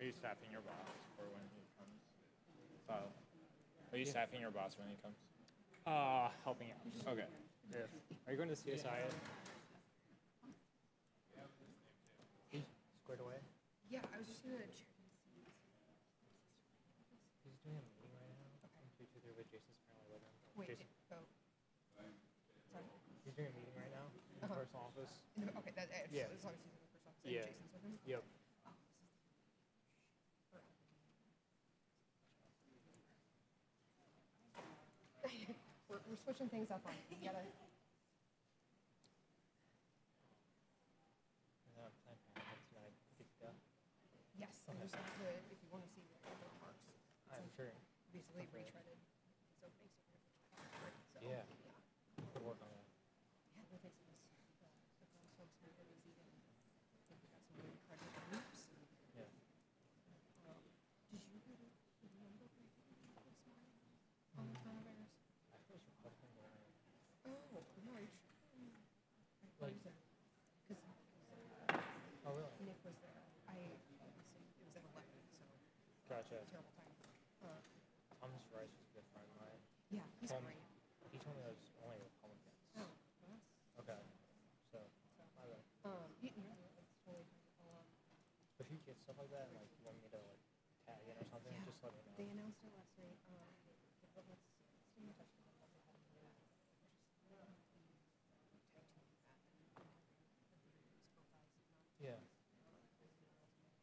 Are you staffing your boss for when he comes? Uh, are you staffing your boss when he comes? Uh, helping out. Okay. If, are you going to CSI? Squared away? Yeah, I was just gonna check. He's doing a meeting right now. Okay. Two, two, three, but Jason's apparently with him. Wait, Jason, oh. Sorry. he's doing a meeting right now in Uh-huh. personal office. The- Okay, that, Yeah. as long as he's in the first office Yeah. Jason's with him. Yep. Oh, this is the- We're, we're switching things up on, you. you gotta, No, plan for him tonight. Good to go. yes, and just have to, if you wanna see the other parks, I'm sure. basically retreaded. So makes it really hard, so. Yeah. Good work on that. Yeah, the thing is, uh, the girls folks make it easy to, I think we got some really incredible groups. and, Yeah. um, Did you get a, a number briefing this morning on the coronavirus? I thought it was Republican, but I don't know. Oh, no, you should. Like- Because Oh, really? Nick was there. I, obviously, it was at eleven, so Gotcha. terrible time. Uh, Thomas Rice was a good friend of mine. yeah, he's Um, great. He told me it was only Republicans. Oh, well, that's, Okay. So, my bad. um, yeah, yeah, that's totally fine. Um, If you get stuff like that and like you want me to like tag in or something, Yeah, just let me know. They announced it last night, um, but let's, let's stay in touch with them. We'll have them do that. Just, um, tag team that and, um, both eyes, if not Yeah.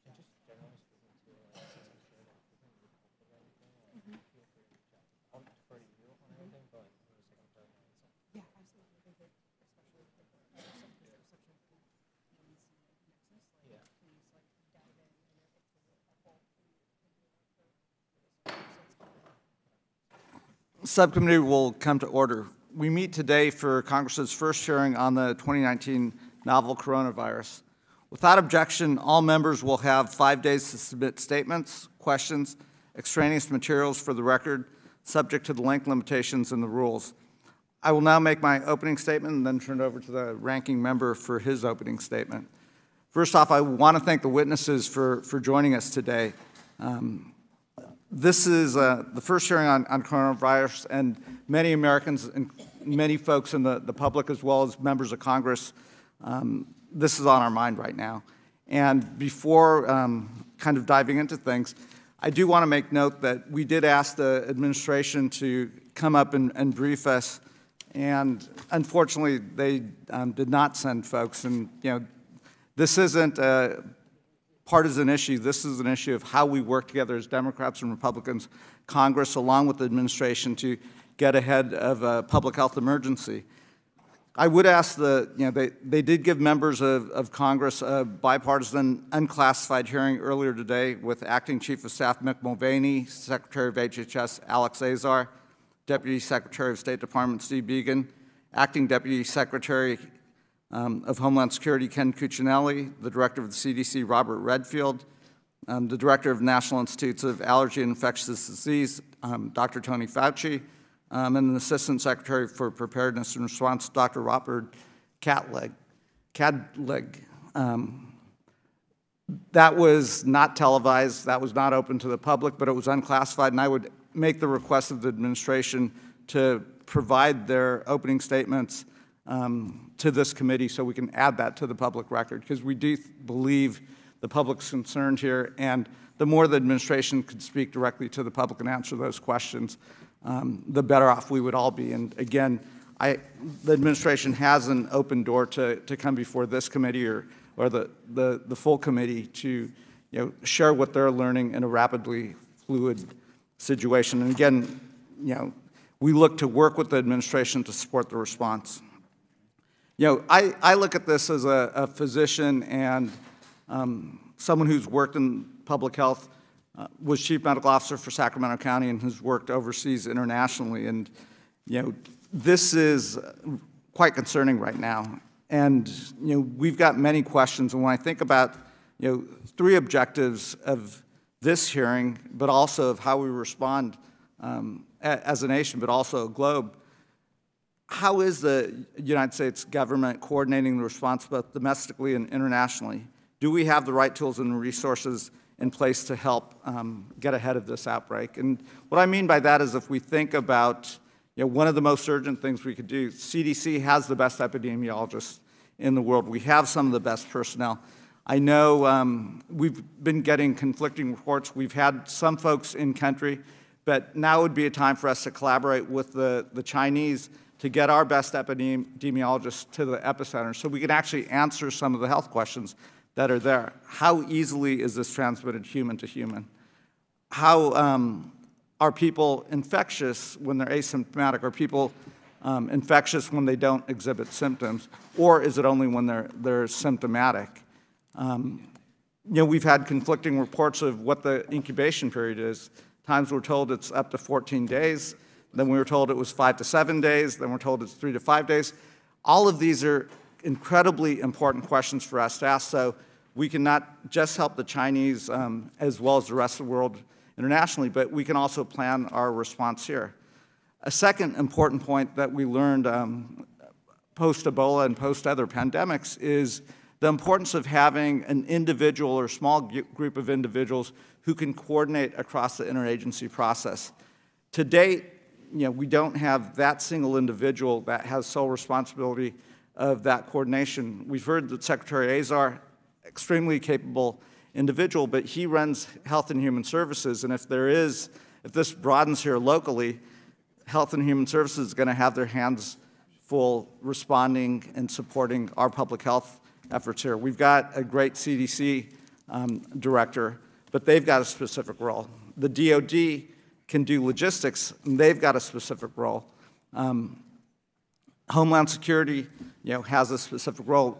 And just generally speaking too, like since I'm sure that if you're gonna be helpful or anything, like feel free to reach out. I'll defer to you on everything, but in the second part, so. Yeah, absolutely. I think that especially with like the other stuff, because there's such a big PNC nexus, like Yeah. please like dive in and if it's really helpful. and- and do that for- for this. So it's good. Subcommittee will come to order. We meet today for Congress's first hearing on the 2019 novel coronavirus. Without objection, all members will have five days to submit statements, questions, extraneous materials for the record, subject to the length limitations in the rules. I will now make my opening statement and then turn it over to the ranking member for his opening statement. First off, I want to thank the witnesses for, for joining us today. Um, this is uh, the first hearing on, on coronavirus, and many Americans and many folks in the, the public, as well as members of Congress, um, this is on our mind right now. And before um, kind of diving into things, I do want to make note that we did ask the administration to come up and, and brief us, and unfortunately, they um, did not send folks. And you know, this isn't a partisan issue. This is an issue of how we work together as Democrats and Republicans, Congress, along with the administration, to get ahead of a public health emergency. I would ask the, you know, they, they did give members of, of Congress a bipartisan unclassified hearing earlier today with Acting Chief of Staff Mick Mulvaney, Secretary of HHS Alex Azar, Deputy Secretary of State Department Steve Biegun, Acting Deputy Secretary um, of Homeland Security Ken Cuccinelli, the Director of the CDC Robert Redfield, um, the Director of National Institutes of Allergy and Infectious Disease um, Dr. Tony Fauci, um, and the Assistant Secretary for Preparedness and Response Dr. Robert Kadlec. Um, that was not televised, that was not open to the public, but it was unclassified, and I would make the request of the administration to provide their opening statements um, to this committee so we can add that to the public record, because we do believe the public's concerned here, and the more the administration could speak directly to the public and answer those questions, um, the better off we would all be. And again, I, the administration has an open door to, to come before this committee or, or the, the, the full committee to you know, share what they're learning in a rapidly fluid situation. And again, you know, we look to work with the administration to support the response. You know, I, I look at this as a, a physician and um, someone who's worked in public health, uh, was chief medical officer for Sacramento County and has worked overseas internationally. And, you know, this is quite concerning right now. And, you know, we've got many questions. And when I think about, you know, three objectives of this hearing, but also of how we respond um, as a nation, but also a globe, how is the United States government coordinating the response both domestically and internationally? Do we have the right tools and resources in place to help um, get ahead of this outbreak. And what I mean by that is if we think about you know, one of the most urgent things we could do, CDC has the best epidemiologists in the world. We have some of the best personnel. I know um, we've been getting conflicting reports. We've had some folks in country, but now would be a time for us to collaborate with the, the Chinese to get our best epidemiologists to the epicenter so we can actually answer some of the health questions that are there. How easily is this transmitted human to human? How um, are people infectious when they're asymptomatic? Are people um, infectious when they don't exhibit symptoms? Or is it only when they're, they're symptomatic? Um, you know, we've had conflicting reports of what the incubation period is. Times we're told it's up to 14 days. Then we were told it was five to seven days. Then we're told it's three to five days. All of these are incredibly important questions for us to ask. So we can not just help the Chinese um, as well as the rest of the world internationally, but we can also plan our response here. A second important point that we learned um, post Ebola and post other pandemics is the importance of having an individual or small group of individuals who can coordinate across the interagency process. To date, you know, we don't have that single individual that has sole responsibility of that coordination. We've heard that Secretary Azar, extremely capable individual, but he runs Health and Human Services, and if there is, if this broadens here locally, Health and Human Services is going to have their hands full responding and supporting our public health efforts here. We've got a great CDC um, director, but they've got a specific role. The DoD can do logistics, and they've got a specific role. Um, Homeland Security, you know, has a specific role.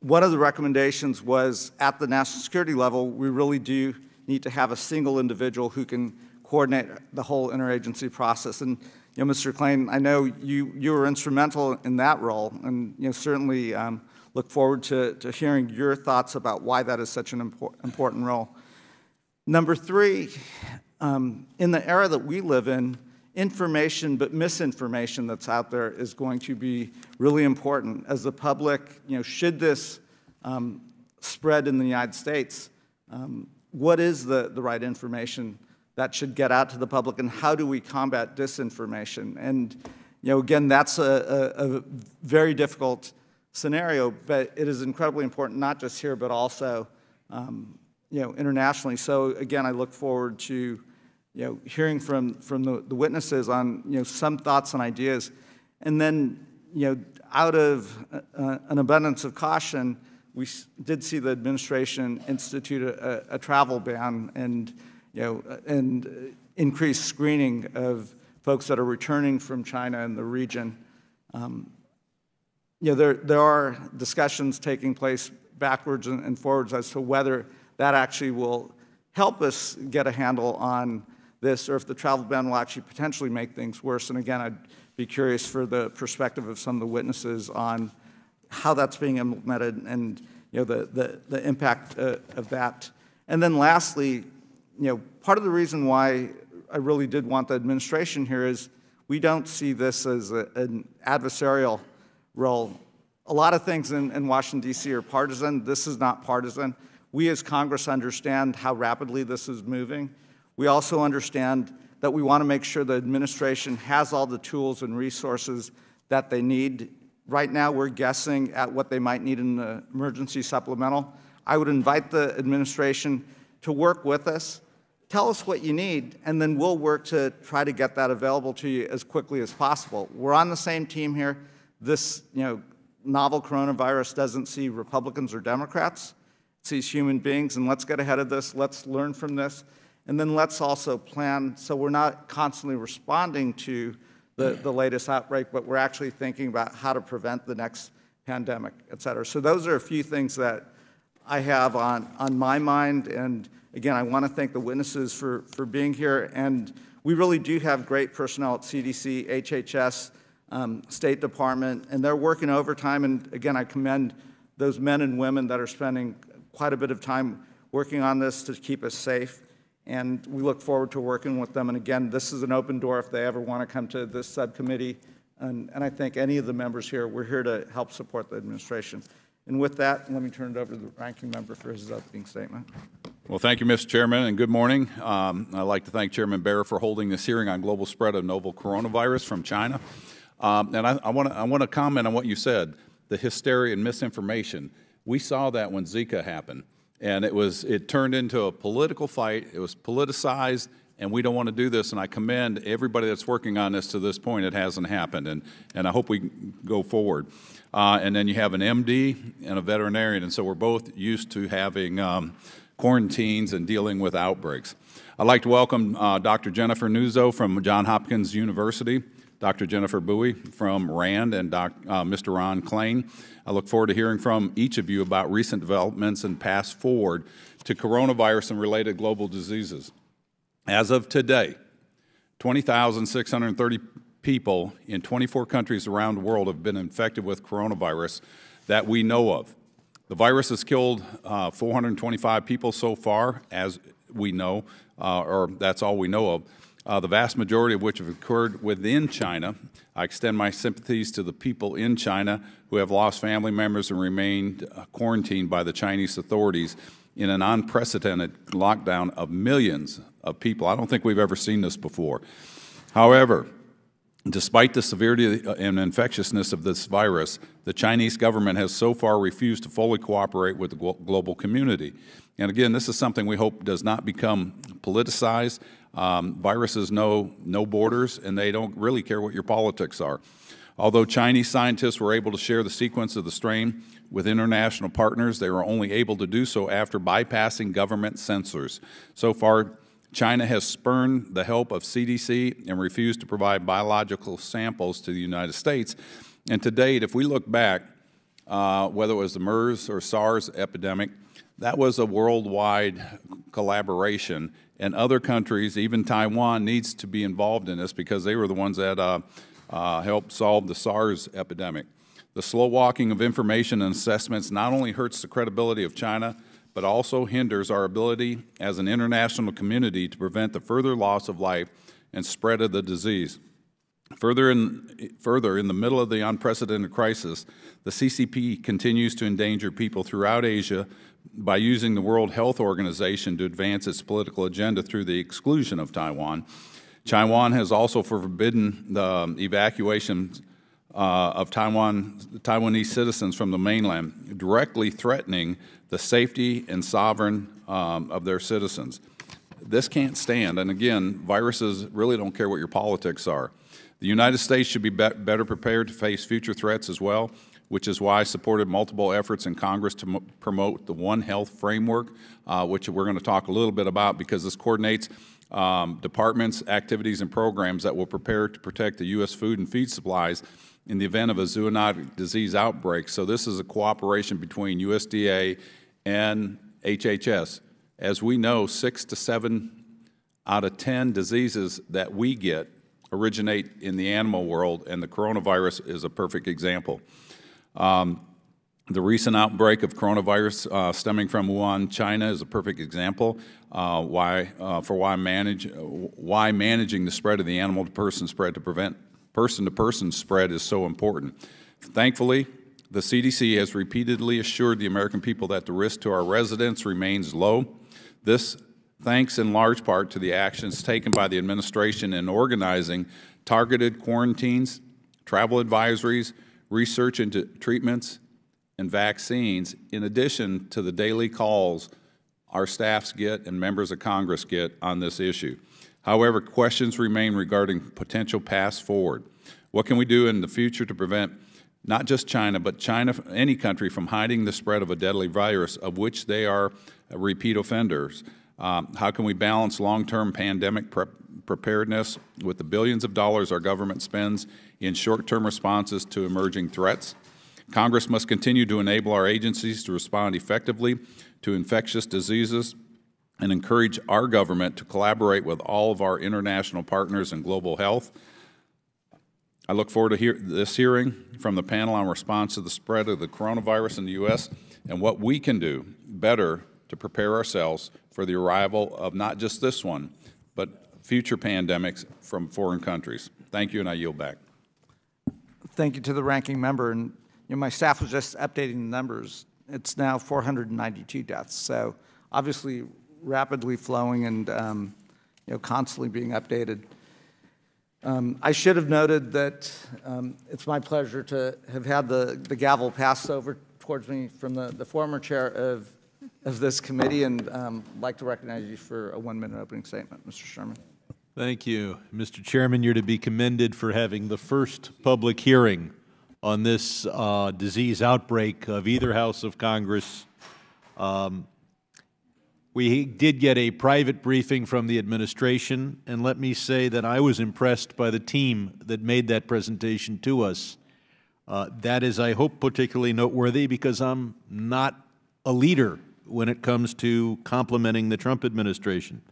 One of the recommendations was at the national security level, we really do need to have a single individual who can coordinate the whole interagency process. And you know, Mr. Klain, I know you, you were instrumental in that role, and you know, certainly um, look forward to, to hearing your thoughts about why that is such an impor important role. Number three, um, in the era that we live in, information but misinformation that's out there is going to be really important. As the public, you know, should this um, spread in the United States, um, what is the, the right information that should get out to the public and how do we combat disinformation? And, you know, again, that's a, a, a very difficult scenario, but it is incredibly important, not just here, but also, um, you know, internationally. So again, I look forward to, you know, hearing from, from the, the witnesses on, you know, some thoughts and ideas. And then, you know, out of uh, an abundance of caution, we did see the administration institute a, a travel ban and, you know, and increased screening of folks that are returning from China and the region. Um, you know, there, there are discussions taking place backwards and, and forwards as to whether that actually will help us get a handle on this or if the travel ban will actually potentially make things worse. And again, I'd be curious for the perspective of some of the witnesses on how that's being implemented and you know, the, the, the impact uh, of that. And then lastly, you know, part of the reason why I really did want the administration here is we don't see this as a, an adversarial role. A lot of things in, in Washington, D.C. are partisan. This is not partisan. We as Congress understand how rapidly this is moving. We also understand that we want to make sure the administration has all the tools and resources that they need. Right now, we're guessing at what they might need in the emergency supplemental. I would invite the administration to work with us, tell us what you need, and then we'll work to try to get that available to you as quickly as possible. We're on the same team here this you know, novel coronavirus doesn't see Republicans or Democrats, it sees human beings, and let's get ahead of this, let's learn from this, and then let's also plan so we're not constantly responding to the, the latest outbreak, but we're actually thinking about how to prevent the next pandemic, et cetera. So those are a few things that I have on, on my mind, and again, I want to thank the witnesses for, for being here, and we really do have great personnel at CDC, HHS, um, State Department, and they're working overtime. And again, I commend those men and women that are spending quite a bit of time working on this to keep us safe. And we look forward to working with them. And again, this is an open door if they ever want to come to this subcommittee. And, and I think any of the members here, we're here to help support the administration. And with that, let me turn it over to the ranking member for his opening statement. Well, thank you, Mr. Chairman, and good morning. Um, I'd like to thank Chairman Bera for holding this hearing on global spread of novel coronavirus from China. Um, and I want to I want to comment on what you said, the hysteria and misinformation. We saw that when Zika happened, and it was it turned into a political fight. It was politicized, and we don't want to do this. And I commend everybody that's working on this to this point. It hasn't happened, and and I hope we go forward. Uh, and then you have an MD and a veterinarian, and so we're both used to having. Um, quarantines and dealing with outbreaks. I'd like to welcome uh, Dr. Jennifer Nuzzo from Johns Hopkins University, Dr. Jennifer Bouey from RAND, and Doc, uh, Mr. Ron Klain. I look forward to hearing from each of you about recent developments and paths forward to coronavirus and related global diseases. As of today, 20,630 people in 24 countries around the world have been infected with coronavirus that we know of. The virus has killed uh, 425 people so far, as we know, uh, or that's all we know of, uh, the vast majority of which have occurred within China. I extend my sympathies to the people in China who have lost family members and remained uh, quarantined by the Chinese authorities in an unprecedented lockdown of millions of people. I don't think we've ever seen this before. However, Despite the severity and infectiousness of this virus, the Chinese government has so far refused to fully cooperate with the global community. And again, this is something we hope does not become politicized. Um, viruses know no borders, and they don't really care what your politics are. Although Chinese scientists were able to share the sequence of the strain with international partners, they were only able to do so after bypassing government censors. So far, China has spurned the help of CDC and refused to provide biological samples to the United States. And to date, if we look back, uh, whether it was the MERS or SARS epidemic, that was a worldwide collaboration. And other countries, even Taiwan, needs to be involved in this because they were the ones that uh, uh, helped solve the SARS epidemic. The slow walking of information and assessments not only hurts the credibility of China, but also hinders our ability as an international community to prevent the further loss of life and spread of the disease. Further in, further, in the middle of the unprecedented crisis, the CCP continues to endanger people throughout Asia by using the World Health Organization to advance its political agenda through the exclusion of Taiwan. Taiwan has also forbidden the evacuation uh, of Taiwan, Taiwanese citizens from the mainland, directly threatening the safety and sovereign um, of their citizens. This can't stand. And again, viruses really don't care what your politics are. The United States should be, be better prepared to face future threats as well, which is why I supported multiple efforts in Congress to promote the One Health framework, uh, which we're going to talk a little bit about because this coordinates um, departments, activities, and programs that will prepare to protect the U.S. food and feed supplies in the event of a zoonotic disease outbreak. So this is a cooperation between USDA and HHS. As we know, six to seven out of 10 diseases that we get originate in the animal world, and the coronavirus is a perfect example. Um, the recent outbreak of coronavirus uh, stemming from Wuhan, China, is a perfect example uh, why, uh, for why, manage, why managing the spread of the animal-to-person spread to prevent person-to-person -person spread is so important. Thankfully, the CDC has repeatedly assured the American people that the risk to our residents remains low. This thanks in large part to the actions taken by the administration in organizing targeted quarantines, travel advisories, research into treatments, and vaccines, in addition to the daily calls our staffs get and members of Congress get on this issue. However, questions remain regarding potential paths forward. What can we do in the future to prevent not just China, but China, any country, from hiding the spread of a deadly virus of which they are repeat offenders. Um, how can we balance long-term pandemic pre preparedness with the billions of dollars our government spends in short-term responses to emerging threats? Congress must continue to enable our agencies to respond effectively to infectious diseases and encourage our government to collaborate with all of our international partners in global health I look forward to hear this hearing from the panel on response to the spread of the coronavirus in the U.S. and what we can do better to prepare ourselves for the arrival of not just this one, but future pandemics from foreign countries. Thank you, and I yield back. Thank you to the ranking member. And you know, my staff was just updating the numbers. It's now 492 deaths. So obviously, rapidly flowing and, um, you know, constantly being updated. Um, I should have noted that um, it's my pleasure to have had the, the gavel passed over towards me from the, the former chair of, of this committee, and um, like to recognize you for a one-minute opening statement, Mr. Sherman. Thank you. Mr. Chairman, you're to be commended for having the first public hearing on this uh, disease outbreak of either House of Congress. Um, we did get a private briefing from the administration, and let me say that I was impressed by the team that made that presentation to us. Uh, that is, I hope, particularly noteworthy because I'm not a leader when it comes to complimenting the Trump administration.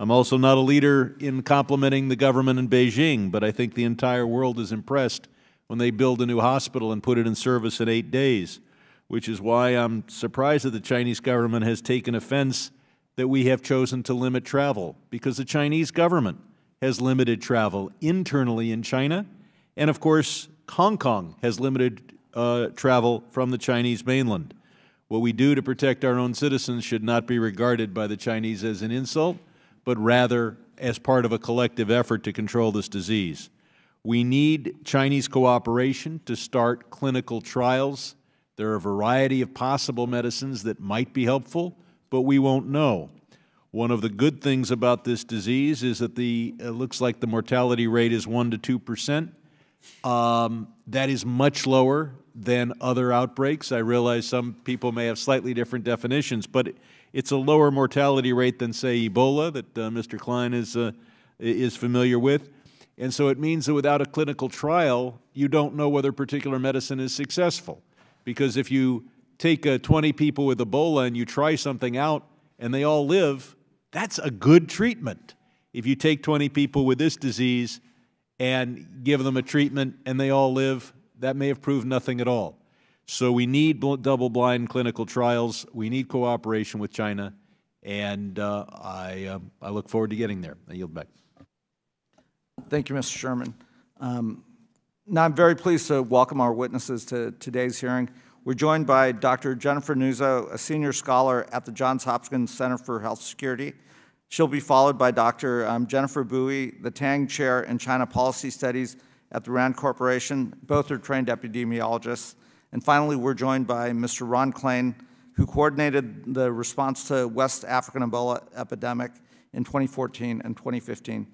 I'm also not a leader in complimenting the government in Beijing, but I think the entire world is impressed when they build a new hospital and put it in service in eight days, which is why I'm surprised that the Chinese government has taken offense that we have chosen to limit travel, because the Chinese government has limited travel internally in China, and of course, Hong Kong has limited uh, travel from the Chinese mainland. What we do to protect our own citizens should not be regarded by the Chinese as an insult, but rather as part of a collective effort to control this disease. We need Chinese cooperation to start clinical trials. There are a variety of possible medicines that might be helpful, but we won't know. One of the good things about this disease is that the it looks like the mortality rate is 1 to 2 percent. Um, that is much lower than other outbreaks. I realize some people may have slightly different definitions, but it's a lower mortality rate than, say, Ebola that uh, Mr. Klain is, uh, is familiar with. And so it means that without a clinical trial, you don't know whether a particular medicine is successful. Because if you take uh, 20 people with Ebola and you try something out and they all live, that's a good treatment. If you take 20 people with this disease and give them a treatment and they all live, that may have proved nothing at all. So we need double blind clinical trials. We need cooperation with China. And uh, I, uh, I look forward to getting there. I yield back. Thank you, Mr. Sherman. Um, now, I'm very pleased to welcome our witnesses to today's hearing. We're joined by Dr. Jennifer Nuzzo, a senior scholar at the Johns Hopkins Center for Health Security. She'll be followed by Dr. Um, Jennifer Bouey, the Tang Chair in China Policy Studies at the RAND Corporation. Both are trained epidemiologists. And finally, we're joined by Mr. Ron Klain, who coordinated the response to West African Ebola epidemic in 2014 and 2015.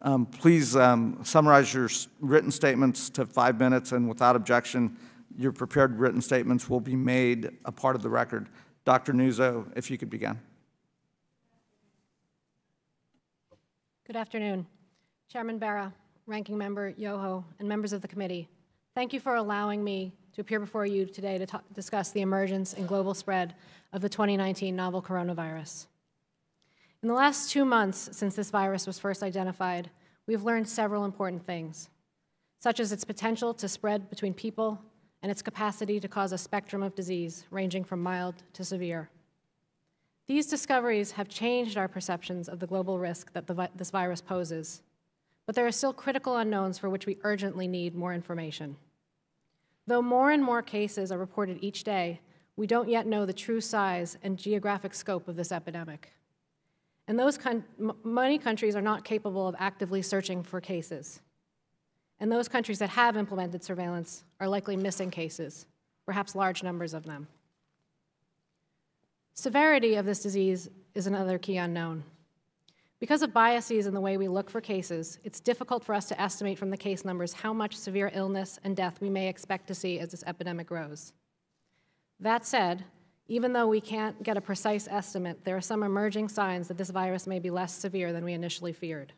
Um, please um, summarize your written statements to five minutes, and without objection, your prepared written statements will be made a part of the record. Dr. Nuzzo, if you could begin. Good afternoon. Chairman Bera, Ranking Member Yoho, and members of the committee. Thank you for allowing me to appear before you today to talk, discuss the emergence and global spread of the 2019 novel coronavirus. In the last two months since this virus was first identified, we've learned several important things, such as its potential to spread between people and its capacity to cause a spectrum of disease ranging from mild to severe. These discoveries have changed our perceptions of the global risk that the, this virus poses, but there are still critical unknowns for which we urgently need more information. Though more and more cases are reported each day, we don't yet know the true size and geographic scope of this epidemic. And those many countries are not capable of actively searching for cases. And those countries that have implemented surveillance are likely missing cases, perhaps large numbers of them. Severity of this disease is another key unknown. Because of biases in the way we look for cases, it's difficult for us to estimate from the case numbers how much severe illness and death we may expect to see as this epidemic grows. That said, even though we can't get a precise estimate, there are some emerging signs that this virus may be less severe than we initially feared.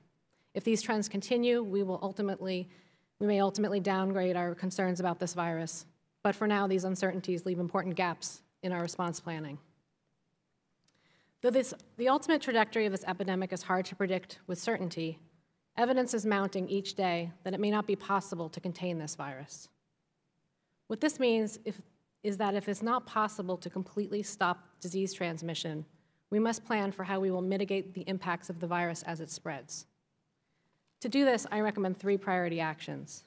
If these trends continue, we will ultimately, we may ultimately downgrade our concerns about this virus. But for now, these uncertainties leave important gaps in our response planning. Though this, the ultimate trajectory of this epidemic is hard to predict with certainty, evidence is mounting each day that it may not be possible to contain this virus. What this means if, is that if it's not possible to completely stop disease transmission, we must plan for how we will mitigate the impacts of the virus as it spreads. To do this, I recommend three priority actions.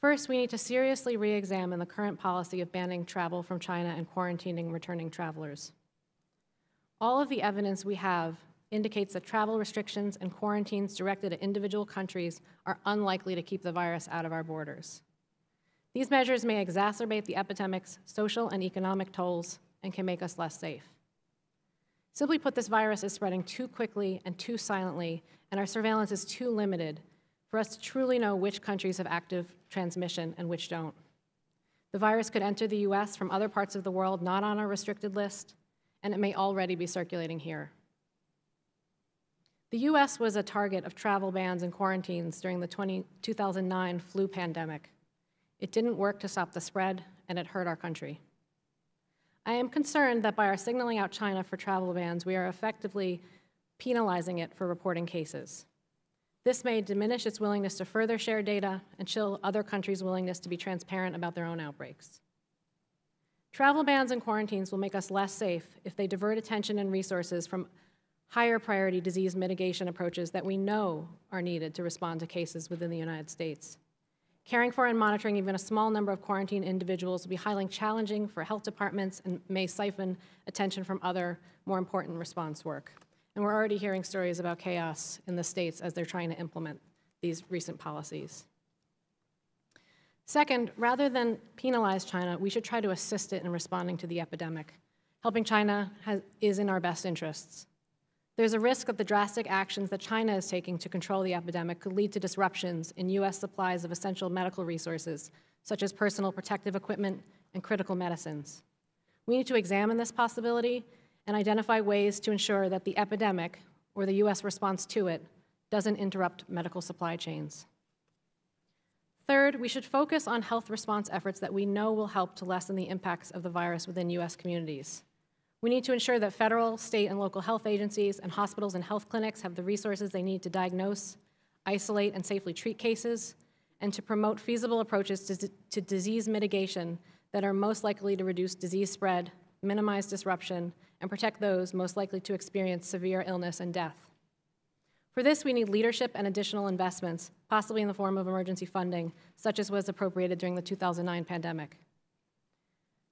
First, we need to seriously re examine the current policy of banning travel from China and quarantining returning travelers. All of the evidence we have indicates that travel restrictions and quarantines directed at individual countries are unlikely to keep the virus out of our borders. These measures may exacerbate the epidemic's social and economic tolls and can make us less safe. Simply put, this virus is spreading too quickly and too silently, and our surveillance is too limited for us to truly know which countries have active transmission and which don't. The virus could enter the US from other parts of the world not on our restricted list, and it may already be circulating here. The US was a target of travel bans and quarantines during the 20, 2009 flu pandemic. It didn't work to stop the spread, and it hurt our country. I am concerned that by our signaling out China for travel bans, we are effectively penalizing it for reporting cases. This may diminish its willingness to further share data and chill other countries' willingness to be transparent about their own outbreaks. Travel bans and quarantines will make us less safe if they divert attention and resources from higher priority disease mitigation approaches that we know are needed to respond to cases within the United States. Caring for and monitoring even a small number of quarantined individuals will be highly challenging for health departments and may siphon attention from other more important response work. And we're already hearing stories about chaos in the states as they're trying to implement these recent policies. Second, rather than penalize China, we should try to assist it in responding to the epidemic. Helping China has, is in our best interests. There's a risk that the drastic actions that China is taking to control the epidemic could lead to disruptions in U.S. supplies of essential medical resources, such as personal protective equipment and critical medicines. We need to examine this possibility and identify ways to ensure that the epidemic, or the U.S. response to it, doesn't interrupt medical supply chains. Third, we should focus on health response efforts that we know will help to lessen the impacts of the virus within U.S. communities. We need to ensure that federal, state, and local health agencies and hospitals and health clinics have the resources they need to diagnose, isolate, and safely treat cases, and to promote feasible approaches to, to disease mitigation that are most likely to reduce disease spread, minimize disruption, and protect those most likely to experience severe illness and death. For this, we need leadership and additional investments, possibly in the form of emergency funding, such as was appropriated during the 2009 pandemic.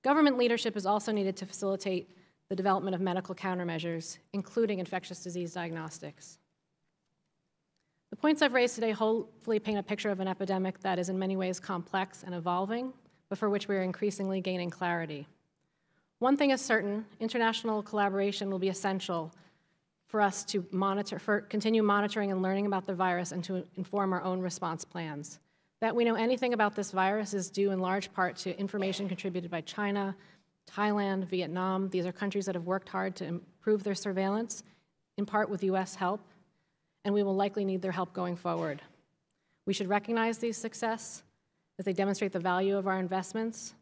Government leadership is also needed to facilitate the development of medical countermeasures, including infectious disease diagnostics. The points I've raised today hopefully paint a picture of an epidemic that is in many ways complex and evolving, but for which we are increasingly gaining clarity. One thing is certain, international collaboration will be essential for us to monitor, for continue monitoring and learning about the virus and to inform our own response plans. That we know anything about this virus is due in large part to information contributed by China, Thailand, Vietnam. These are countries that have worked hard to improve their surveillance, in part with US help, and we will likely need their help going forward. We should recognize these success as they demonstrate the value of our investments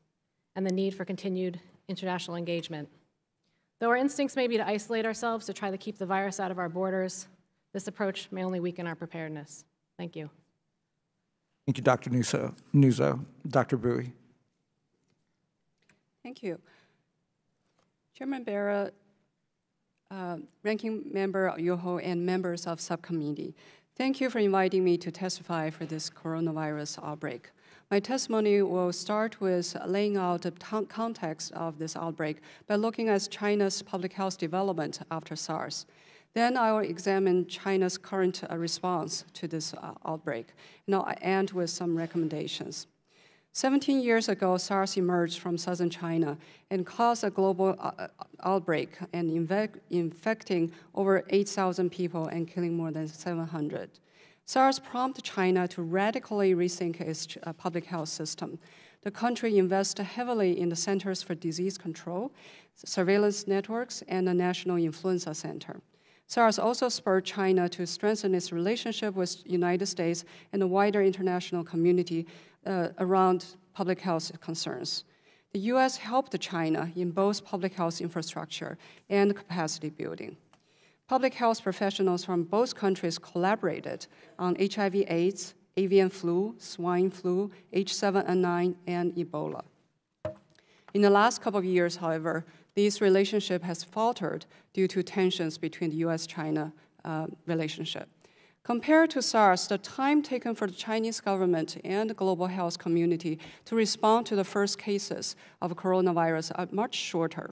and the need for continued international engagement. Though our instincts may be to isolate ourselves to try to keep the virus out of our borders, this approach may only weaken our preparedness. Thank you. Thank you, Dr. Nuzzo. Nuzzo. Dr. Bouey. Thank you. Chairman Bera, uh, Ranking Member Yoho, and members of subcommittee, thank you for inviting me to testify for this coronavirus outbreak. My testimony will start with laying out the context of this outbreak by looking at China's public health development after SARS. Then I will examine China's current uh, response to this uh, outbreak, and I'll end with some recommendations. 17 years ago, SARS emerged from southern China and caused a global uh outbreak and infecting over 8,000 people and killing more than 700. SARS prompted China to radically rethink its uh, public health system. The country invested heavily in the Centers for Disease Control, surveillance networks, and the National Influenza Center. SARS also spurred China to strengthen its relationship with the United States and the wider international community uh, around public health concerns. The U.S. helped China in both public health infrastructure and capacity building. Public health professionals from both countries collaborated on HIV AIDS, avian flu, swine flu, H7N9, and Ebola. In the last couple of years, however, this relationship has faltered due to tensions between the US-China uh, relationship. Compared to SARS, the time taken for the Chinese government and the global health community to respond to the first cases of coronavirus are much shorter.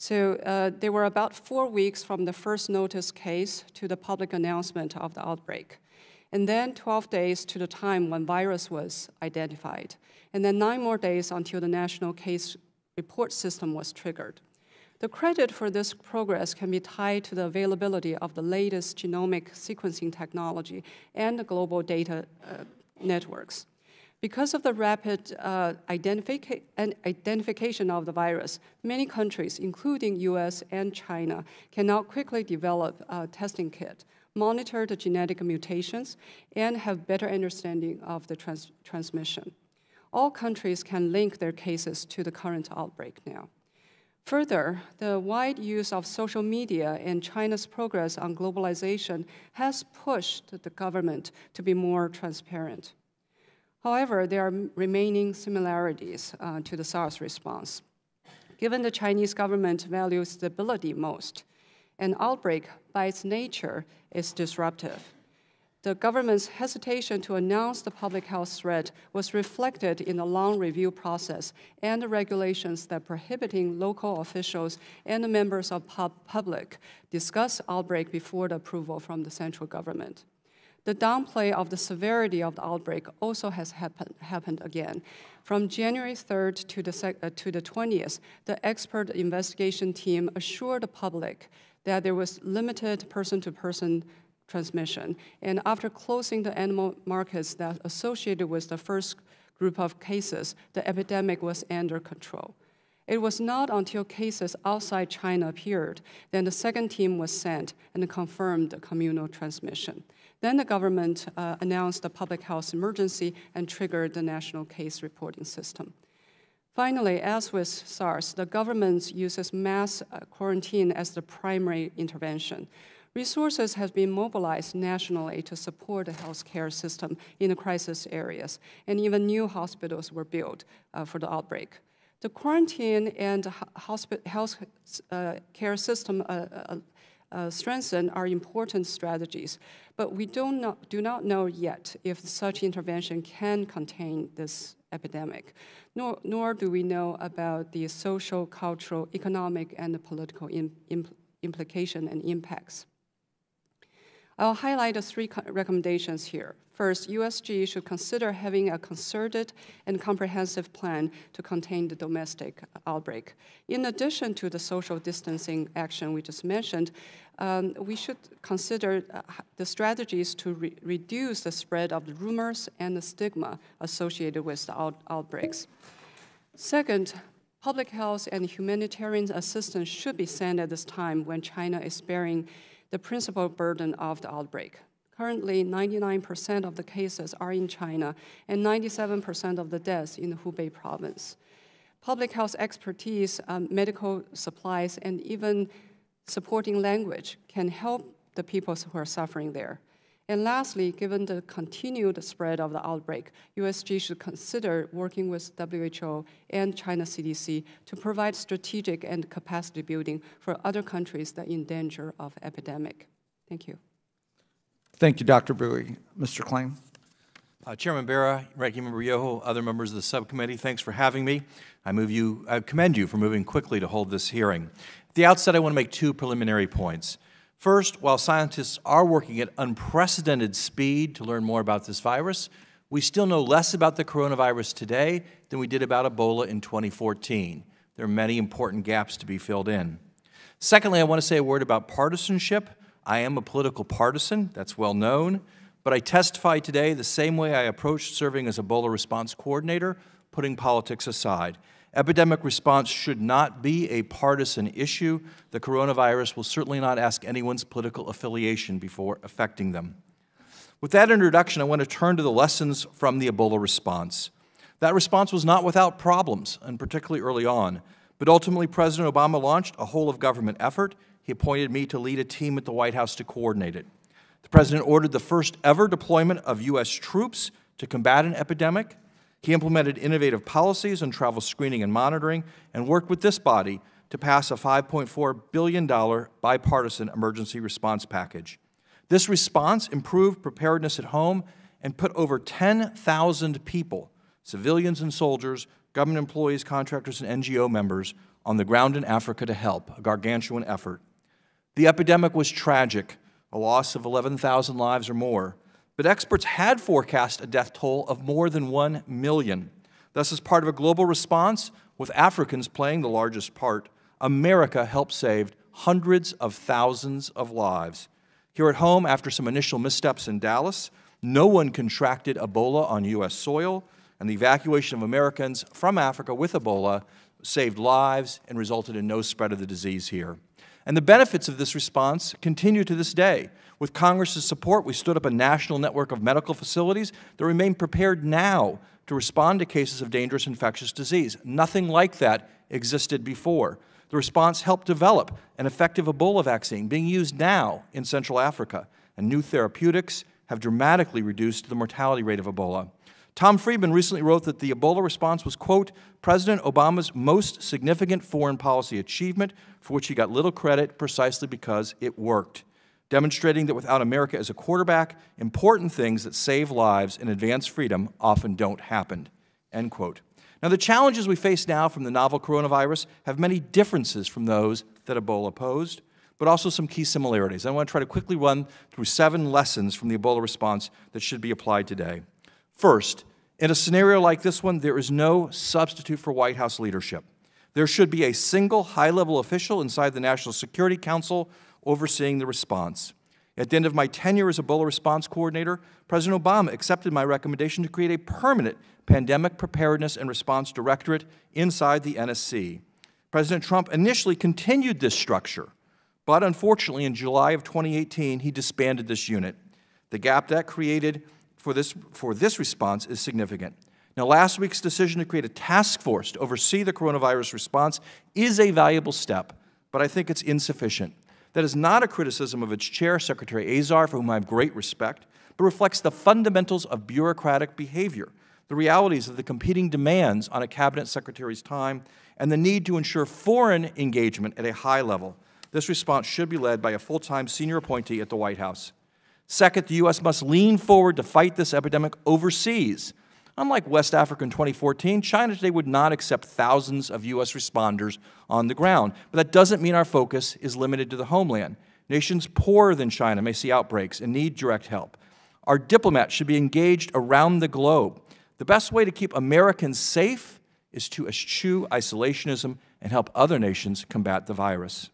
So uh, they were about four weeks from the first notice case to the public announcement of the outbreak, and then 12 days to the time when virus was identified, and then nine more days until the national case report system was triggered. The credit for this progress can be tied to the availability of the latest genomic sequencing technology and the global data uh, networks. Because of the rapid uh, identifica identification of the virus, many countries, including US and China, can now quickly develop a testing kit, monitor the genetic mutations, and have better understanding of the trans transmission. All countries can link their cases to the current outbreak now. Further, the wide use of social media and China's progress on globalization has pushed the government to be more transparent. However, there are remaining similarities uh, to the SARS response. Given the Chinese government values stability most, an outbreak by its nature is disruptive. The government's hesitation to announce the public health threat was reflected in the long review process and the regulations that prohibiting local officials and the members of pub public discuss outbreak before the approval from the central government. The downplay of the severity of the outbreak also has happen, happened again. From January 3rd to the, uh, to the 20th, the expert investigation team assured the public that there was limited person-to-person transmission. And after closing the animal markets that associated with the first group of cases, the epidemic was under control. It was not until cases outside China appeared that the second team was sent and confirmed the communal transmission. Then the government uh, announced a public health emergency and triggered the national case reporting system. Finally, as with SARS, the government uses mass uh, quarantine as the primary intervention. Resources have been mobilized nationally to support the healthcare system in the crisis areas, and even new hospitals were built uh, for the outbreak. The quarantine and health uh, care system uh, uh, strengthen are important strategies, but we do not, do not know yet if such intervention can contain this epidemic, nor, nor do we know about the social, cultural, economic, and political impl implication and impacts. I'll highlight three recommendations here. First, USG should consider having a concerted and comprehensive plan to contain the domestic outbreak. In addition to the social distancing action we just mentioned, um, we should consider uh, the strategies to re reduce the spread of the rumors and the stigma associated with the out outbreaks. Second, public health and humanitarian assistance should be sent at this time when China is bearing the principal burden of the outbreak. Currently, 99% of the cases are in China and 97% of the deaths in the Hubei province. Public health expertise, um, medical supplies, and even supporting language can help the people who are suffering there. And lastly, given the continued spread of the outbreak, USG should consider working with WHO and China CDC to provide strategic and capacity building for other countries that are in danger of epidemic. Thank you. Thank you, Dr. Bouey. Mr. Klain. Uh, Chairman Bera, Ranking Member Yoho, other members of the subcommittee, thanks for having me. I move you, I commend you for moving quickly to hold this hearing. At the outset, I want to make two preliminary points. First, while scientists are working at unprecedented speed to learn more about this virus, we still know less about the coronavirus today than we did about Ebola in 2014. There are many important gaps to be filled in. Secondly, I want to say a word about partisanship. I am a political partisan, that's well known, but I testify today the same way I approached serving as Ebola response coordinator, putting politics aside. Epidemic response should not be a partisan issue. The coronavirus will certainly not ask anyone's political affiliation before affecting them. With that introduction, I want to turn to the lessons from the Ebola response. That response was not without problems, and particularly early on, but ultimately President Obama launched a whole of government effort. He appointed me to lead a team at the White House to coordinate it. The President ordered the first ever deployment of U.S. troops to combat an epidemic. He implemented innovative policies on travel screening and monitoring and worked with this body to pass a $5.4 billion bipartisan emergency response package. This response improved preparedness at home and put over 10,000 people, civilians and soldiers, government employees, contractors, and NGO members, on the ground in Africa to help, a gargantuan effort. The epidemic was tragic, a loss of 11,000 lives or more, but experts had forecast a death toll of more than 1 million. Thus, as part of a global response, with Africans playing the largest part, America helped save hundreds of thousands of lives. Here at home, after some initial missteps in Dallas, no one contracted Ebola on U.S. soil, and the evacuation of Americans from Africa with Ebola saved lives and resulted in no spread of the disease here. And the benefits of this response continue to this day. With Congress's support, we stood up a national network of medical facilities that remain prepared now to respond to cases of dangerous infectious disease. Nothing like that existed before. The response helped develop an effective Ebola vaccine being used now in Central Africa, and new therapeutics have dramatically reduced the mortality rate of Ebola. Tom Friedman recently wrote that the Ebola response was, quote, President Obama's most significant foreign policy achievement, for which he got little credit precisely because it worked, demonstrating that without America as a quarterback, important things that save lives and advance freedom often don't happen, end quote. Now, the challenges we face now from the novel coronavirus have many differences from those that Ebola posed, but also some key similarities. I want to try to quickly run through seven lessons from the Ebola response that should be applied today. First, in a scenario like this one, there is no substitute for White House leadership. There should be a single high level official inside the National Security Council overseeing the response. At the end of my tenure as Ebola response coordinator, President Obama accepted my recommendation to create a permanent pandemic preparedness and response directorate inside the NSC. President Trump initially continued this structure, but unfortunately, in July of 2018, he disbanded this unit. The gap that created for this, for this response is significant. Now, last week's decision to create a task force to oversee the coronavirus response is a valuable step, but I think it's insufficient. That is not a criticism of its chair, Secretary Azar, for whom I have great respect, but reflects the fundamentals of bureaucratic behavior, the realities of the competing demands on a cabinet secretary's time, and the need to ensure foreign engagement at a high level. This response should be led by a full time senior appointee at the White House. Second, the U.S. must lean forward to fight this epidemic overseas. Unlike West Africa in 2014, China today would not accept thousands of U.S. responders on the ground. But that doesn't mean our focus is limited to the homeland. Nations poorer than China may see outbreaks and need direct help. Our diplomats should be engaged around the globe. The best way to keep Americans safe is to eschew isolationism and help other nations combat the virus.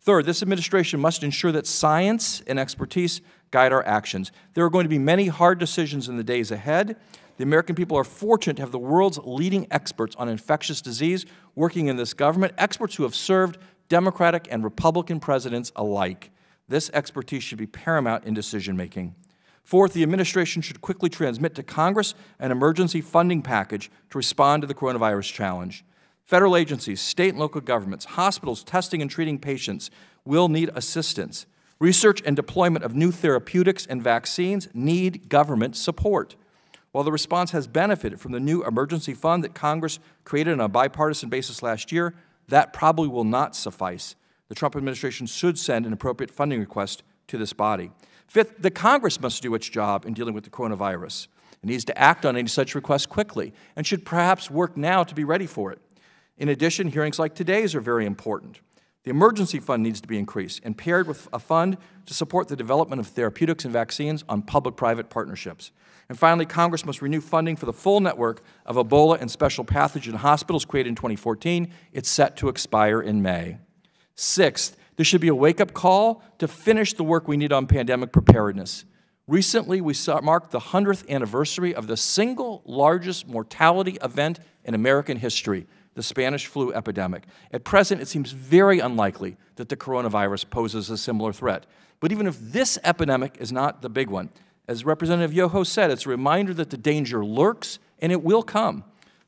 Third, this administration must ensure that science and expertise guide our actions. There are going to be many hard decisions in the days ahead. The American people are fortunate to have the world's leading experts on infectious disease working in this government, experts who have served Democratic and Republican presidents alike. This expertise should be paramount in decision making. Fourth, the administration should quickly transmit to Congress an emergency funding package to respond to the coronavirus challenge. Federal agencies, state and local governments, hospitals testing and treating patients will need assistance. Research and deployment of new therapeutics and vaccines need government support. While the response has benefited from the new emergency fund that Congress created on a bipartisan basis last year, that probably will not suffice. The Trump administration should send an appropriate funding request to this body. Fifth, the Congress must do its job in dealing with the coronavirus. It needs to act on any such request quickly and should perhaps work now to be ready for it. In addition, hearings like today's are very important. The emergency fund needs to be increased and paired with a fund to support the development of therapeutics and vaccines on public-private partnerships. And finally, Congress must renew funding for the full network of Ebola and special pathogen hospitals created in 2014. It's set to expire in May. Sixth, there should be a wake-up call to finish the work we need on pandemic preparedness. Recently, we marked the 100th anniversary of the single largest mortality event in American history, the Spanish flu epidemic. At present, it seems very unlikely that the coronavirus poses a similar threat. But even if this epidemic is not the big one, as Representative Yoho said, it's a reminder that the danger lurks and it will come.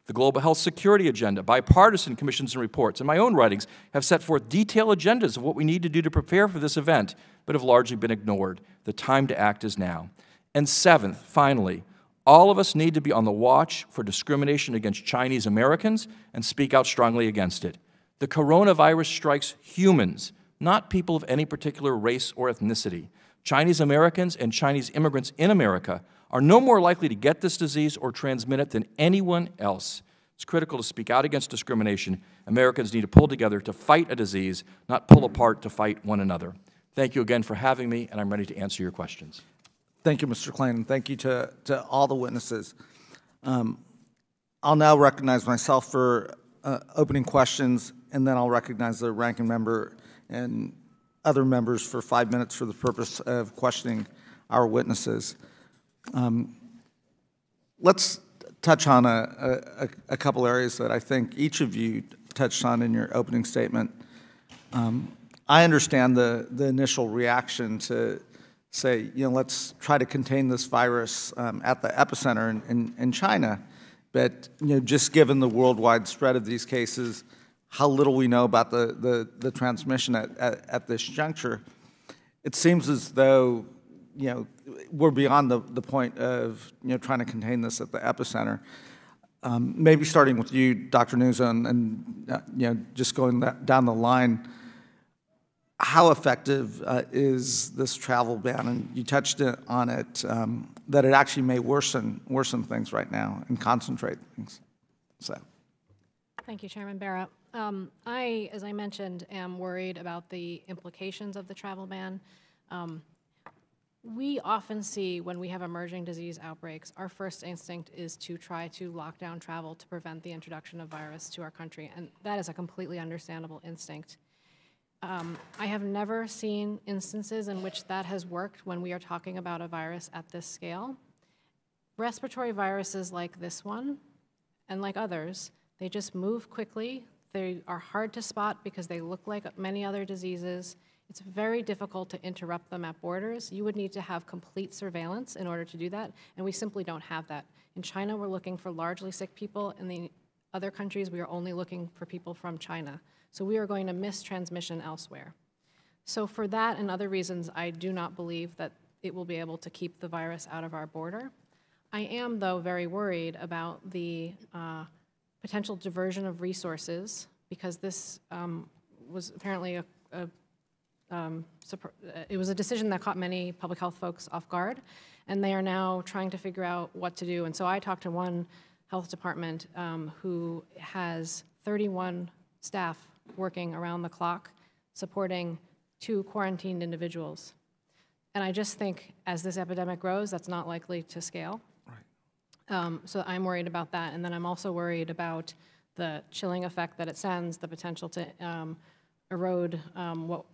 The Global Health Security Agenda, bipartisan commissions and reports, and my own writings have set forth detailed agendas of what we need to do to prepare for this event, but have largely been ignored. The time to act is now. And seventh, finally, all of us need to be on the watch for discrimination against Chinese Americans and speak out strongly against it. The coronavirus strikes humans, not people of any particular race or ethnicity. Chinese Americans and Chinese immigrants in America are no more likely to get this disease or transmit it than anyone else. It's critical to speak out against discrimination. Americans need to pull together to fight a disease, not pull apart to fight one another. Thank you again for having me, and I'm ready to answer your questions. Thank you, Mr. Klain, and thank you to, to all the witnesses. Um, I'll now recognize myself for uh, opening questions, and then I'll recognize the ranking member and other members for five minutes for the purpose of questioning our witnesses. Um, let's touch on a, a, a couple areas that I think each of you touched on in your opening statement. Um, I understand the, the initial reaction to say, you know, let's try to contain this virus um, at the epicenter in, in, in, China. But, you know, just given the worldwide spread of these cases, how little we know about the, the, the transmission at, at, at this juncture, it seems as though, you know, we're beyond the, the point of, you know, trying to contain this at the epicenter. Um, maybe starting with you, Dr. And, and uh, you know, just going that, down the line, how effective uh, is this travel ban? And you touched on it, um, that it actually may worsen, worsen things right now and concentrate things. So. Thank you, Chairman Bera. Um, I, as I mentioned, am worried about the implications of the travel ban. Um, we often see when we have emerging disease outbreaks, our first instinct is to try to lock down travel to prevent the introduction of virus to our country, and that is a completely understandable instinct. Um, I have never seen instances in which that has worked when we are talking about a virus at this scale. Respiratory viruses like this one, and like others, they just move quickly. They are hard to spot because they look like many other diseases. It's very difficult to interrupt them at borders. You would need to have complete surveillance in order to do that, and we simply don't have that. In China, we're looking for largely sick people. In the other countries, we are only looking for people from China. So we are going to miss transmission elsewhere. So for that and other reasons, I do not believe that it will be able to keep the virus out of our border. I am, though, very worried about the uh, potential diversion of resources because this um, was apparently a, a um, it was a decision that caught many public health folks off guard, and they are now trying to figure out what to do. And so I talked to one health department um, who has 31 staff working around the clock supporting two quarantined individuals. And I just think as this epidemic grows, that's not likely to scale. Um, so I'm worried about that. And then I'm also worried about the chilling effect that it sends, the potential to um, erode um, what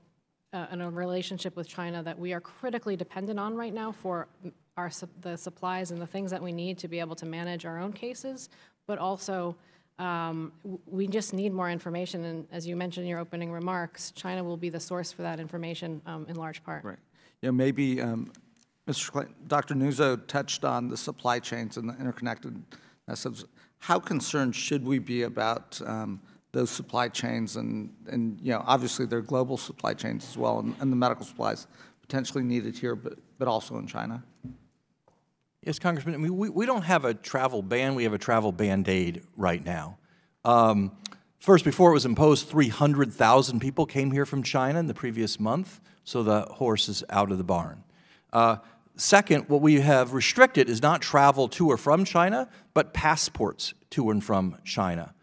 uh, a relationship with China that we are critically dependent on right now for our the supplies and the things that we need to be able to manage our own cases, but also um, we just need more information, and as you mentioned in your opening remarks, China will be the source for that information um, in large part. Right. Yeah, maybe um, Mr. Dr. Nuzzo touched on the supply chains and the interconnectedness of how concerned should we be about um, those supply chains and, and, you know, obviously they're global supply chains as well and, and the medical supplies potentially needed here, but, but also in China? Yes, Congressman. I mean, we, we don't have a travel ban. We have a travel band-aid right now. Um, first, before it was imposed, 300,000 people came here from China in the previous month, so the horse is out of the barn. Uh, second, what we have restricted is not travel to or from China, but passports to and from China.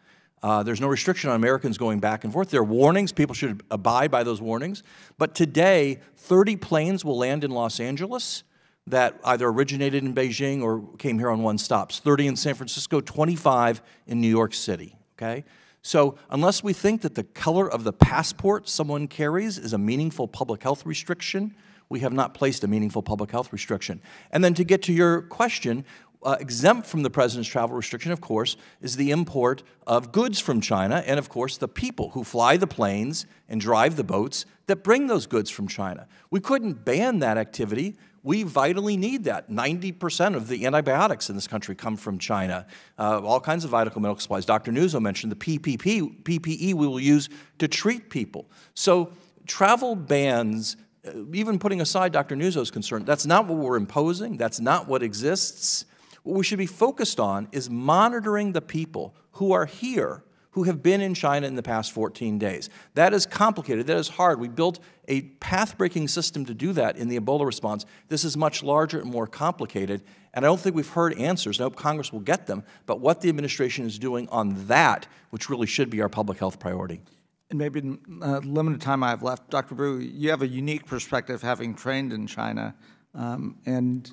Uh, there's no restriction on Americans going back and forth. There are warnings. People should abide by those warnings. But today, 30 planes will land in Los Angeles that either originated in Beijing or came here on one stops 30 in San Francisco, 25 in New York City. Okay? So, unless we think that the color of the passport someone carries is a meaningful public health restriction, we have not placed a meaningful public health restriction. And then to get to your question, uh, exempt from the president's travel restriction, of course, is the import of goods from China and, of course, the people who fly the planes and drive the boats that bring those goods from China. We couldn't ban that activity we vitally need that. 90% of the antibiotics in this country come from China. Uh, all kinds of vital medical supplies. Dr. Nuzzo mentioned the PPP, PPE we will use to treat people. So travel bans, Uh, even putting aside Dr. Nuzzo's concern, that's not what we're imposing. That's not what exists. What we should be focused on is monitoring the people who are here who have been in China in the past 14 days. That is complicated. That is hard. We built a path breaking system to do that in the Ebola response. This is much larger and more complicated. And I don't think we've heard answers. I hope Congress will get them. But what the administration is doing on that, which really should be our public health priority. And maybe in uh, limited time I have left, Dr. Bouey, you have a unique perspective having trained in China. Um, and,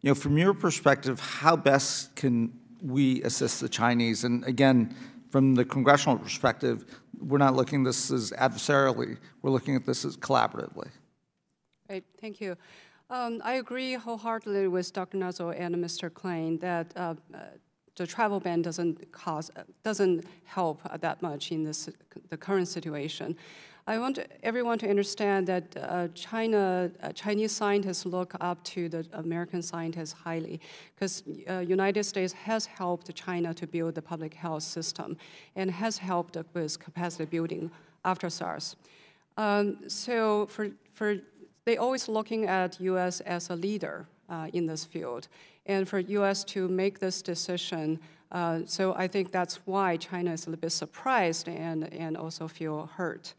you know, from your perspective, how best can we assist the Chinese? And again, from the congressional perspective, we're not looking at this as adversarially, we're looking at this as collaboratively. Great, thank you. Um, I agree wholeheartedly with Dr. Nuzzo and Mr. Klain that uh, the travel ban doesn't cause, doesn't help that much in this, the current situation. I want everyone to understand that uh, China, uh, Chinese scientists look up to the American scientists highly because uh, United States has helped China to build the public health system and has helped with capacity building after SARS. Um, so for, for, they always looking at U.S. as a leader uh, in this field. And for U.S. to make this decision, uh, so I think that's why China is a little bit surprised and, and also feel hurt.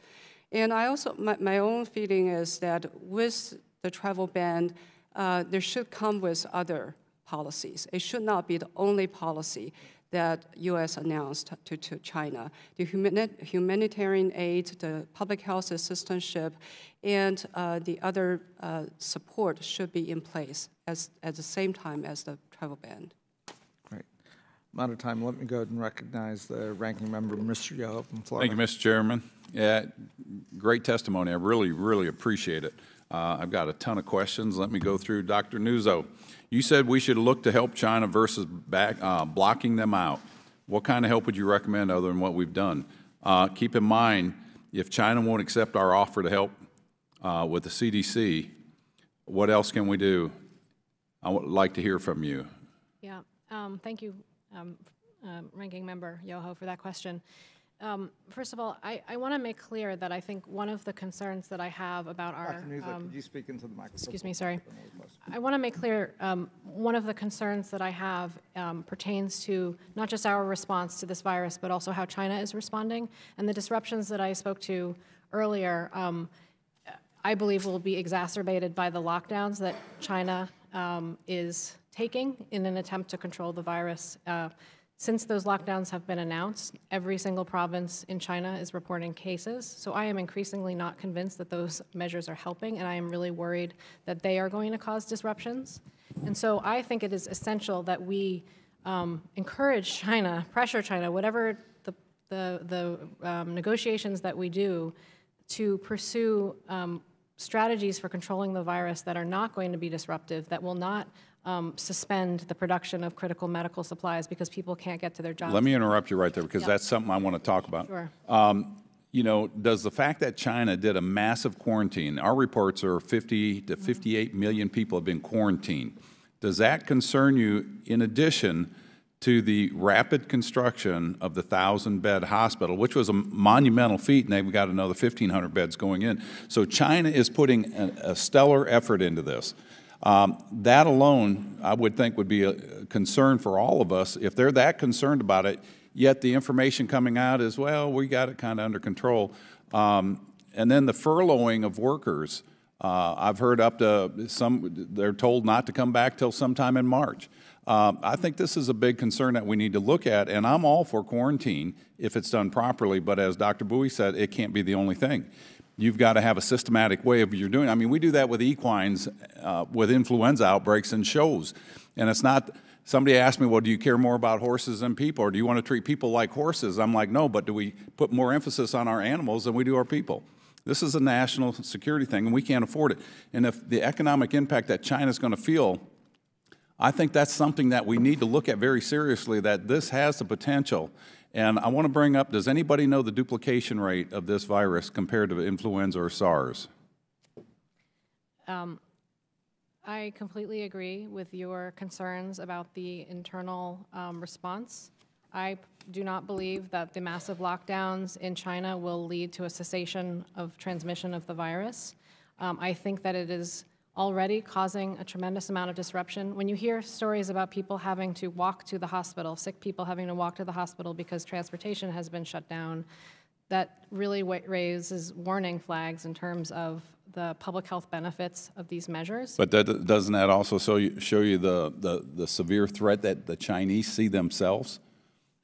And I also, my, my own feeling is that with the travel ban, uh, there should come with other policies. It should not be the only policy that U.S. announced to, to China. The humani humanitarian aid, the public health assistantship, and uh, the other uh, support should be in place as, at the same time as the travel ban. Great. Amount of time, let me go ahead and recognize the ranking member, Mr. Yoho from Florida. Thank you, Mr. Chairman. Yeah, great testimony. I really, really appreciate it. Uh, I've got a ton of questions. Let me go through. Dr. Nuzzo, you said we should look to help China versus back, uh, blocking them out. What kind of help would you recommend other than what we've done? Uh, keep in mind, if China won't accept our offer to help uh, with the CDC, what else can we do? I would like to hear from you. Yeah, um, thank you, um, um, Ranking Member Yoho, for that question. Um, first of all, I, I want to make clear that I think one of the concerns that I have about our. Um, could you speak into the microphone? Excuse me, sorry. I want to make clear, um, one of the concerns that I have um, pertains to not just our response to this virus, but also how China is responding. And the disruptions that I spoke to earlier, um, I believe will be exacerbated by the lockdowns that China um, is taking in an attempt to control the virus. Uh, since those lockdowns have been announced, every single province in China is reporting cases. So I am increasingly not convinced that those measures are helping, and I am really worried that they are going to cause disruptions. And so I think it is essential that we um, encourage China, pressure China, whatever the, the, the um, negotiations that we do, to pursue um, strategies for controlling the virus that are not going to be disruptive, that will not um, suspend the production of critical medical supplies because people can't get to their jobs. Let me interrupt you right there because Yep. that's something I want to talk about. Sure. Um, you know, does the fact that China did a massive quarantine, our reports are 50 to 58 million people have been quarantined. Does that concern you in addition to the rapid construction of the 1,000-bed hospital, which was a monumental feat, and they've got another 1,500 beds going in. So China is putting a, a stellar effort into this. Um, that alone, I would think, would be a concern for all of us. If they're that concerned about it, yet the information coming out is, well, we got it kind of under control. Um, and then the furloughing of workers. Uh, I've heard up to some, they're told not to come back till sometime in March. Uh, I think this is a big concern that we need to look at, and I'm all for quarantine if it's done properly, but as Dr. Bouey said, it can't be the only thing you've got to have a systematic way of you're doing. I mean, we do that with equines, uh, with influenza outbreaks and shows, and it's not. Somebody asked me, well, do you care more about horses than people, or do you want to treat people like horses? I'm like, no, but do we put more emphasis on our animals than we do our people? This is a national security thing, and we can't afford it. And if the economic impact that China's going to feel, I think that's something that we need to look at very seriously, that this has the potential and I want to bring up, does anybody know the duplication rate of this virus compared to influenza or SARS? Um, I completely agree with your concerns about the internal um, response. I do not believe that the massive lockdowns in China will lead to a cessation of transmission of the virus. Um, I think that it is already causing a tremendous amount of disruption. When you hear stories about people having to walk to the hospital, sick people having to walk to the hospital because transportation has been shut down, that really raises warning flags in terms of the public health benefits of these measures. But that, doesn't that also show you, show you the, the, the severe threat that the Chinese see themselves?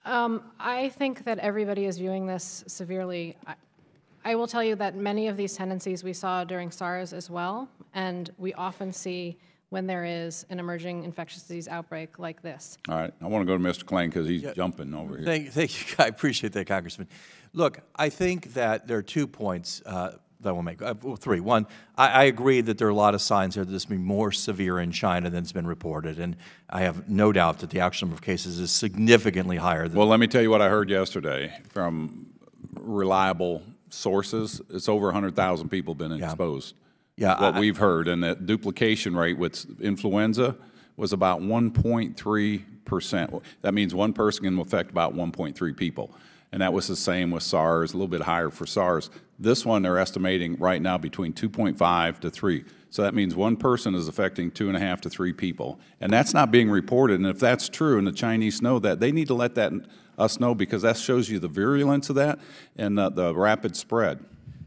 Um, I think that everybody is viewing this severely. I, I will tell you that many of these tendencies we saw during SARS as well, and we often see when there is an emerging infectious disease outbreak like this. All right, I want to go to Mr. Klain because he's jumping over here. Thank, thank you. I appreciate that, Congressman. Look, I think that there are two points uh, that I will make. Uh, well, three. One, I, I agree that there are a lot of signs here that this may be more severe in China than has been reported, and I have no doubt that the actual number of cases is significantly higher than. Well, let me tell you what I heard yesterday from reliable sources. It's over 100,000 people been exposed. Yeah, What I- we've heard, and that duplication rate with influenza was about 1.3%. That means one person can affect about 1.3 people. And that was the same with SARS, a little bit higher for SARS. This one, they're estimating right now between 2.5 to 3. So that means one person is affecting two and a half to three people. And that's not being reported. And if that's true and the Chinese know that, they need to let that us know because that shows you the virulence of that and the, the rapid spread.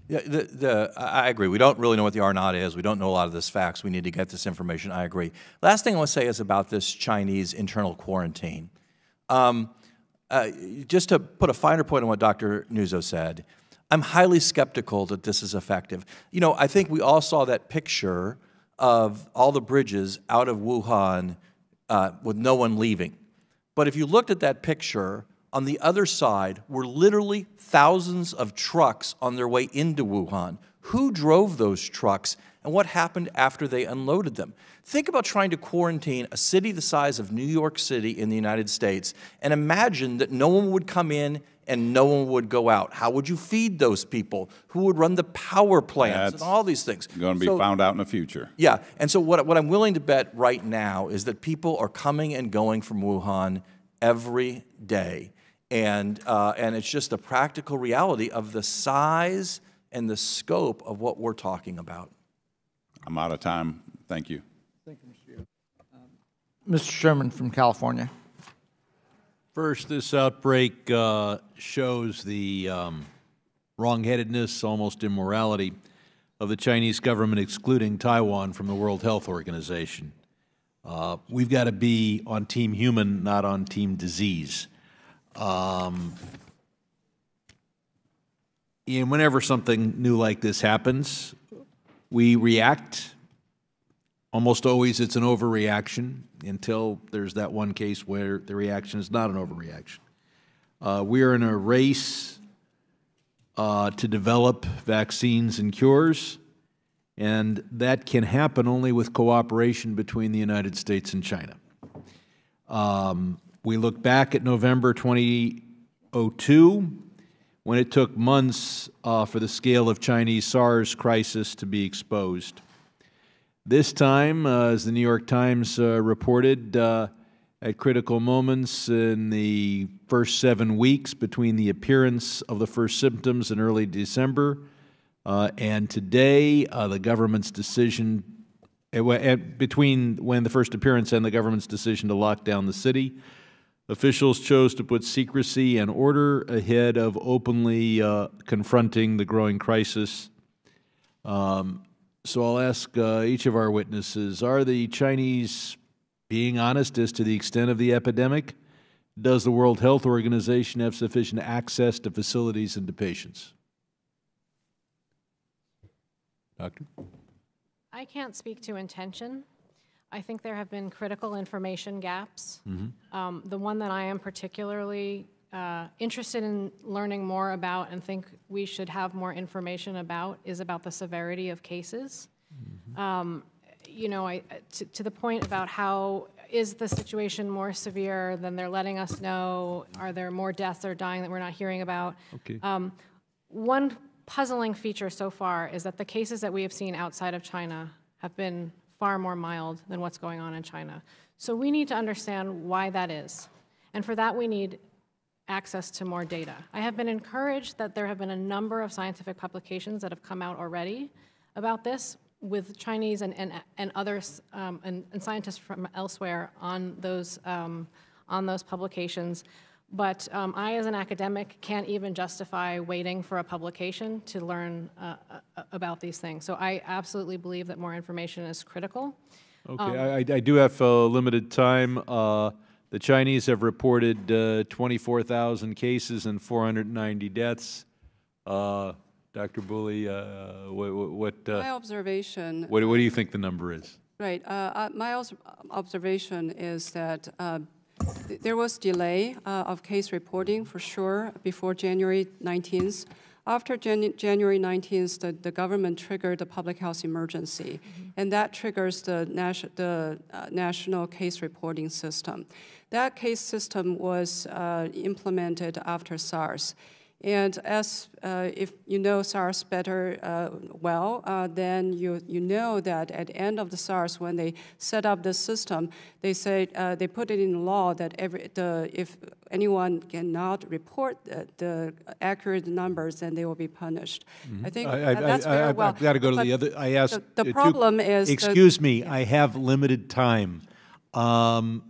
Yeah, the, the, I I agree. We don't really know what the R naught is. We don't know a lot of this facts. We need to get this information. I agree. Last thing I want to say is about this Chinese internal quarantine. Um, uh, just to put a finer point on what Dr. Nuzzo said, I'm highly skeptical that this is effective. You know, I think we all saw that picture of all the bridges out of Wuhan uh, with no one leaving. But if you looked at that picture, on the other side were literally thousands of trucks on their way into Wuhan. Who drove those trucks and what happened after they unloaded them? Think about trying to quarantine a city the size of New York City in the United States and imagine that no one would come in and no one would go out. How would you feed those people? Who would run the power plants That's and all these things? Going to be So- found out in the future. yeah, and so what, what I'm willing to bet right now is that people are coming and going from Wuhan every day. And, uh, and it's just the practical reality of the size and the scope of what we're talking about. I'm out of time. Thank you. Thank you, Mr. Chairman. Um, Mr. Sherman from California. First, this outbreak uh, shows the um, wrongheadedness, almost immorality, of the Chinese government excluding Taiwan from the World Health Organization. Uh, We've got to be on Team Human, not on Team Disease. Um, And whenever something new like this happens, we react. Almost always, it's an overreaction until there's that one case where the reaction is not an overreaction. Uh, we are in a race uh, to develop vaccines and cures, and that can happen only with cooperation between the United States and China. Um, we look back at November 2002, when it took months uh, for the scale of Chinese SARS crisis to be exposed. This time, uh, as the New York Times uh, reported, uh, at critical moments in the first seven weeks between the appearance of the first symptoms in early December uh, and today, uh, the government's decision, wa- between when the first appearance and the government's decision to lock down the city, officials chose to put secrecy and order ahead of openly uh, confronting the growing crisis. Um, so I'll ask uh, each of our witnesses, are the Chinese being honest as to the extent of the epidemic? Does the World Health Organization have sufficient access to facilities and to patients? Doctor? I can't speak to intention. I think there have been critical information gaps. Um, The one that I am particularly uh, interested in learning more about and think we should have more information about is about the severity of cases. Um, You know, I, to, to the point about how, is the situation more severe than they're letting us know? Are there more deaths or dying that we're not hearing about? Okay. Um, One puzzling feature so far is that the cases that we have seen outside of China have been far more mild than what's going on in China. So we need to understand why that is. And for that, we need access to more data. I have been encouraged that there have been a number of scientific publications that have come out already about this. with Chinese and, and, and others, um, and, and scientists from elsewhere on those, um, on those publications. But um, I, as an academic, can't even justify waiting for a publication to learn uh, uh, about these things. So I absolutely believe that more information is critical. Okay, I, I- I do have uh, limited time. Uh, The Chinese have reported uh, 24,000 cases and 490 deaths. Uh, Dr. Bouey, uh, what, what, uh, My observation what what do you think the number is? Right. Uh, uh, my observation is that uh, th- there was delay uh, of case reporting for sure before January 19th. After Jan- January 19th, the, the government triggered the public health emergency, and that triggers the, nation, the uh, national case reporting system. That case system was uh, implemented after SARS. And as uh, if you know SARS better uh, well, uh, then you, you know that at the end of the SARS, when they set up the system, they say uh, they put it in law that every the if anyone cannot report the, the accurate numbers, then they will be punished. I think. I- I- that's I- very well. I've got to go to but the other, I asked. The, the two- problem is the- Excuse me, I have limited time. Um,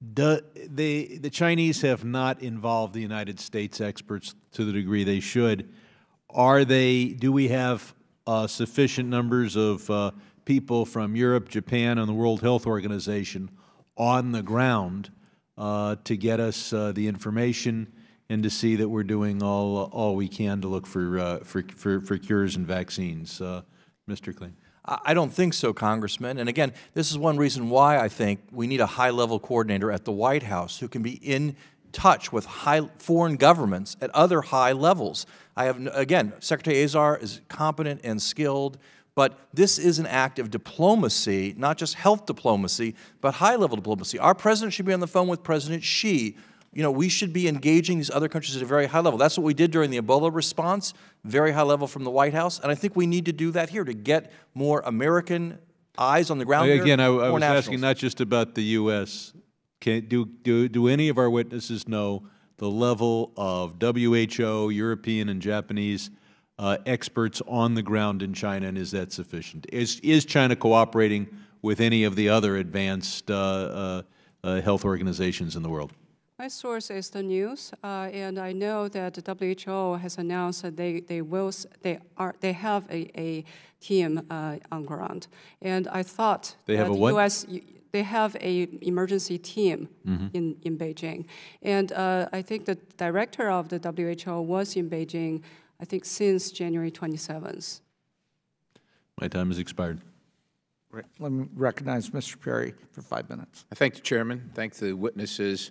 The, the, the Chinese have not involved the United States experts to the degree they should. Are they, do we have uh, sufficient numbers of uh, people from Europe, Japan, and the World Health Organization on the ground uh, to get us uh, the information and to see that we're doing all, all we can to look for, uh, for, for, for cures and vaccines? Uh, Mr. Klain? I don't think so, Congressman. And again, this is one reason why I think we need a high-level coordinator at the White House who can be in touch with high foreign governments at other high levels. I have, again, Secretary Azar is competent and skilled, but this is an act of diplomacy, not just health diplomacy, but high-level diplomacy. Our president should be on the phone with President Xi. You know, we should be engaging these other countries at a very high level. That's what we did during the Ebola response, very high level from the White House, and I think we need to do that here to get more American eyes on the ground. here, Again, I, I was asking not just about the U.S. Can, do, do, do any of our witnesses know the level of WHO, European, and Japanese uh, experts on the ground in China, and is that sufficient? Is, is China cooperating with any of the other advanced uh, uh, uh, health organizations in the world? My source is the news, uh, and I know that the WHO has announced that they, they will they are they have a, a team uh, on ground, and I thought They have that a what? U.S. they have a emergency team Mm-hmm. in, in Beijing, and uh, I think the director of the WHO was in Beijing, I think since January 27th. My time has expired. Right. Let me recognize Mr. Perry for five minutes. I thank the chairman, thank the witnesses.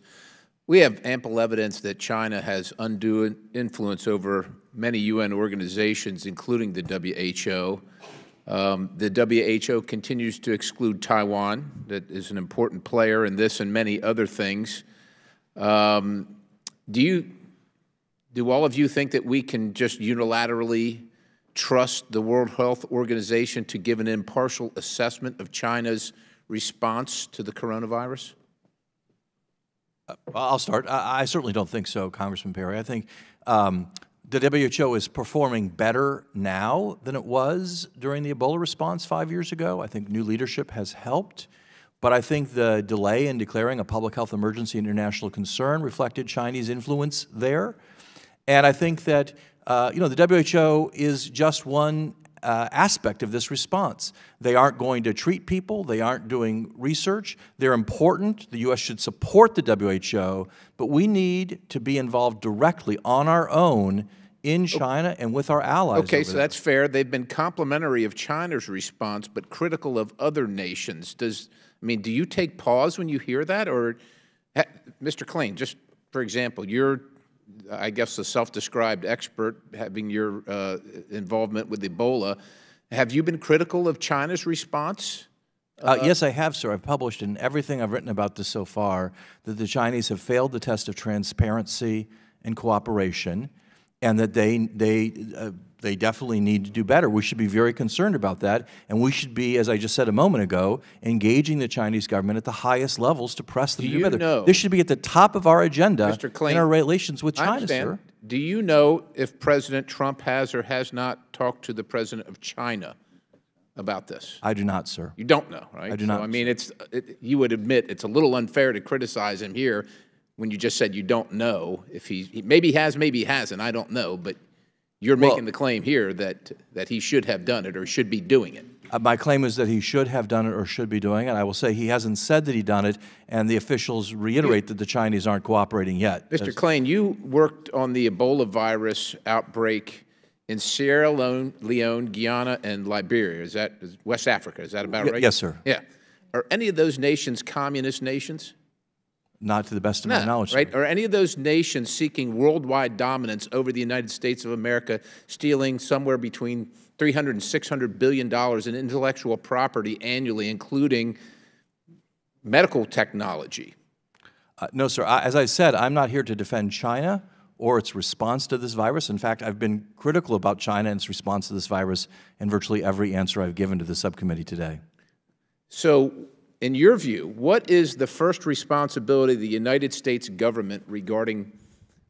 We have ample evidence that China has undue influence over many UN organizations, including the WHO. Um, the WHO continues to exclude Taiwan, that is an important player in this and many other things. Um, do you, do all of you think that we can just unilaterally trust the World Health Organization to give an impartial assessment of China's response to the coronavirus? I'll start. I, I certainly don't think so, Congressman Perry. I think um, the WHO is performing better now than it was during the Ebola response five years ago. I think new leadership has helped. But I think the delay in declaring a public health emergency international concern reflected Chinese influence there. And I think that, uh, you know, the WHO is just one uh, aspect of this response. They aren't going to treat people, they aren't doing research. They're important. The U.S. should support the WHO, but we need to be involved directly on our own in China and with our allies. Okay, so there. that's fair. They've been complimentary of China's response, but critical of other nations. Does, I mean, do you take pause when you hear that? Or, ha- Mr. Klain, just for example, you're, I guess, a self-described expert, having your uh, involvement with Ebola. Have you been critical of China's response? Uh, yes, I have, sir. I've published in everything I've written about this so far that the Chinese have failed the test of transparency and cooperation, and that they they uh, they definitely need to do better. We should be very concerned about that, and we should be, as I just said a moment ago, engaging the Chinese government at the highest levels to press them Do to do better. know- This should be at the top of our agenda Mr. Klain, in our relations with China, sir. Do you know if President Trump has or has not talked to the President of China about this? I do not, sir. You don't know, right? I do So, not, I mean, it's, it- you would admit it's a little unfair to criticize him here when you just said you don't know if he, he- maybe he has, maybe he hasn't, I don't know, but you're Well- making the claim here that, that he should have done it or should be doing it. Uh, My claim is that he should have done it or should be doing it. I will say he hasn't said that he done it, and the officials reiterate that the Chinese aren't cooperating yet. Mr. Klain, you worked on the Ebola virus outbreak in Sierra Leone, Leone, Guyana, and Liberia. Is that, is West Africa, is that about right? yes, sir. Yeah. Are any of those nations communist nations? Not to the best of my No, knowledge, sir. right? Are any of those nations seeking worldwide dominance over the United States of America, stealing somewhere between 300 and 600 billion dollars in intellectual property annually, including medical technology? Uh, No, sir. I- As I said, I'm not here to defend China or its response to this virus. In fact, I've been critical about China and its response to this virus in virtually every answer I've given to the subcommittee today. So, in your view, what is the first responsibility of the United States government regarding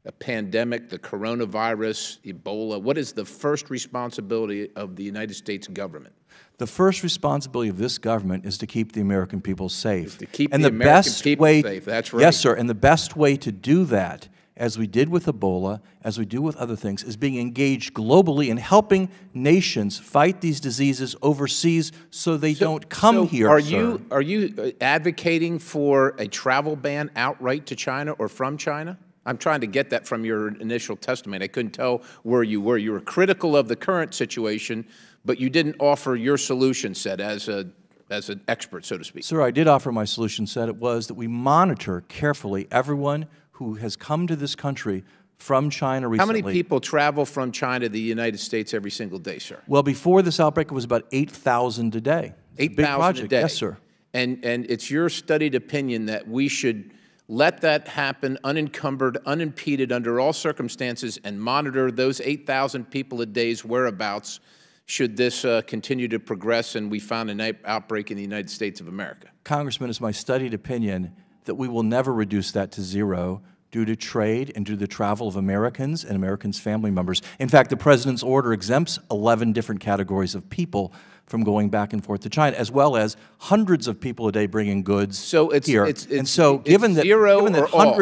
a pandemic, the coronavirus, Ebola? What is the first responsibility of the United States government? The first responsibility of this government is to keep the American people safe. to keep and the the American best people way, safe, that's right. Yes, sir. And the best way to do that, as we did with Ebola, as we do with other things, is being engaged globally in helping nations fight these diseases overseas so they don't come So here. Are sir. you are you uh, advocating for a travel ban outright to China or from China? I'm trying to get that from your initial testimony. I couldn't tell where you were. You were critical of the current situation, but you didn't offer your solution set as a as an expert, so to speak. Sir, I did offer my solution set. It was that we monitor carefully everyone who has come to this country from China recently. How many people travel from China to the United States every single day, sir? Well, before this outbreak, it was about 8,000 a day. It's a big a day. Yes, sir. And and it's your studied opinion that we should let that happen unencumbered, unimpeded under all circumstances, and monitor those eight thousand people a day's whereabouts. Should this uh, continue to progress and we found an out- outbreak in the United States of America? Congressman, it's my studied opinion that we will never reduce that to zero due to trade and due to the travel of Americans and Americans' family members. In fact, the President's order exempts 11 different categories of people from going back and forth to China, as well as hundreds of people a day bringing goods So it's- here. it's- and so, it's given that, zero given that or all?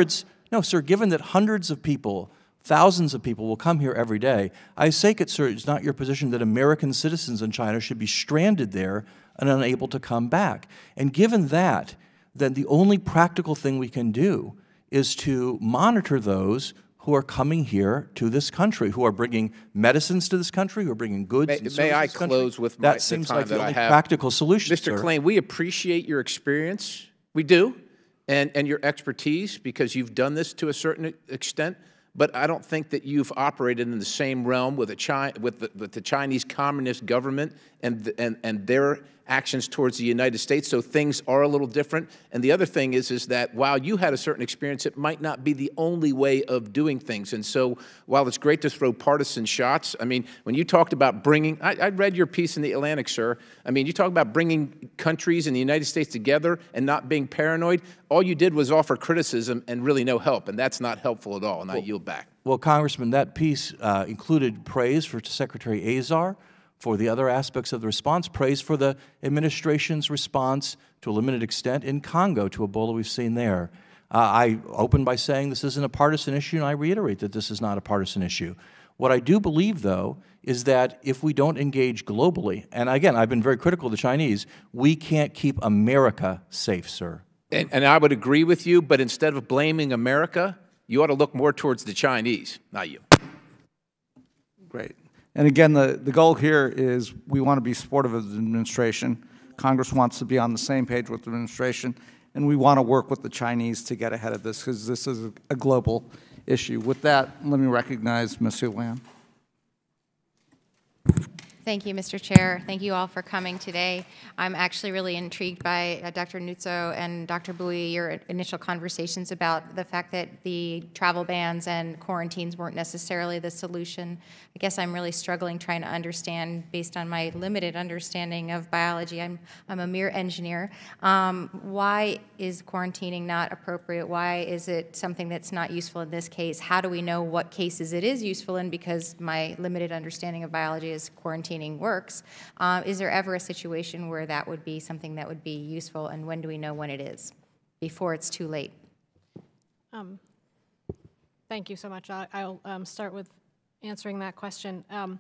no, sir, given that hundreds of people, thousands of people will come here every day, I take it, sir, it's not your position that American citizens in China should be stranded there and unable to come back. And given that, then the only practical thing we can do is to monitor those who are coming here to this country, who are bringing medicines to this country, who are bringing goods May, may I this country. with my, that seems like the only practical solution, Mr. sir. Klain, we appreciate your experience. We do, and, and your expertise because you've done this to a certain extent. But I don't think that you've operated in the same realm with, a Chi- with, the, with the Chinese Communist government and, and, and their actions towards the United States. So things are a little different. And the other thing is, is that while you had a certain experience, it might not be the only way of doing things. And so while it's great to throw partisan shots, I mean, when you talked about bringing, I, I read your piece in the Atlantic, sir. I mean, you talk about bringing countries in the United States together and not being paranoid. All you did was offer criticism and really no help, and that's not helpful at all. And I yield back. Well, Congressman, that piece uh, included praise for Secretary Azar for the other aspects of the response, praise for the administration's response to a limited extent in Congo to Ebola we've seen there. Uh, I open by saying this isn't a partisan issue, and I reiterate that this is not a partisan issue. What I do believe, though, is that if we don't engage globally, and again, I've been very critical of the Chinese, we can't keep America safe, sir. And, and I would agree with you, but instead of blaming America, you ought to look more towards the Chinese, not you. Great. And again, the, the goal here is we want to be supportive of the administration. Congress wants to be on the same page with the administration, and we want to work with the Chinese to get ahead of this because this is a, global issue. With that, let me recognize Ms. Houlahan. Thank you, Mr. Chair. Thank you all for coming today. I'm actually really intrigued by uh, Dr. Nuzzo and Dr. Bouey, your initial conversations about the fact that the travel bans and quarantines weren't necessarily the solution. I guess I'm really struggling trying to understand, based on my limited understanding of biology, I'm, I'm a mere engineer, um, why is quarantining not appropriate? Why is it something that's not useful in this case? How do we know what cases it is useful in? Because my limited understanding of biology is quarantining works. Uh, is there ever a situation where that would be something that would be useful, and when do we know when it is? Before it's too late. Um, Thank you so much. I- I'll um, start with answering that question. Um,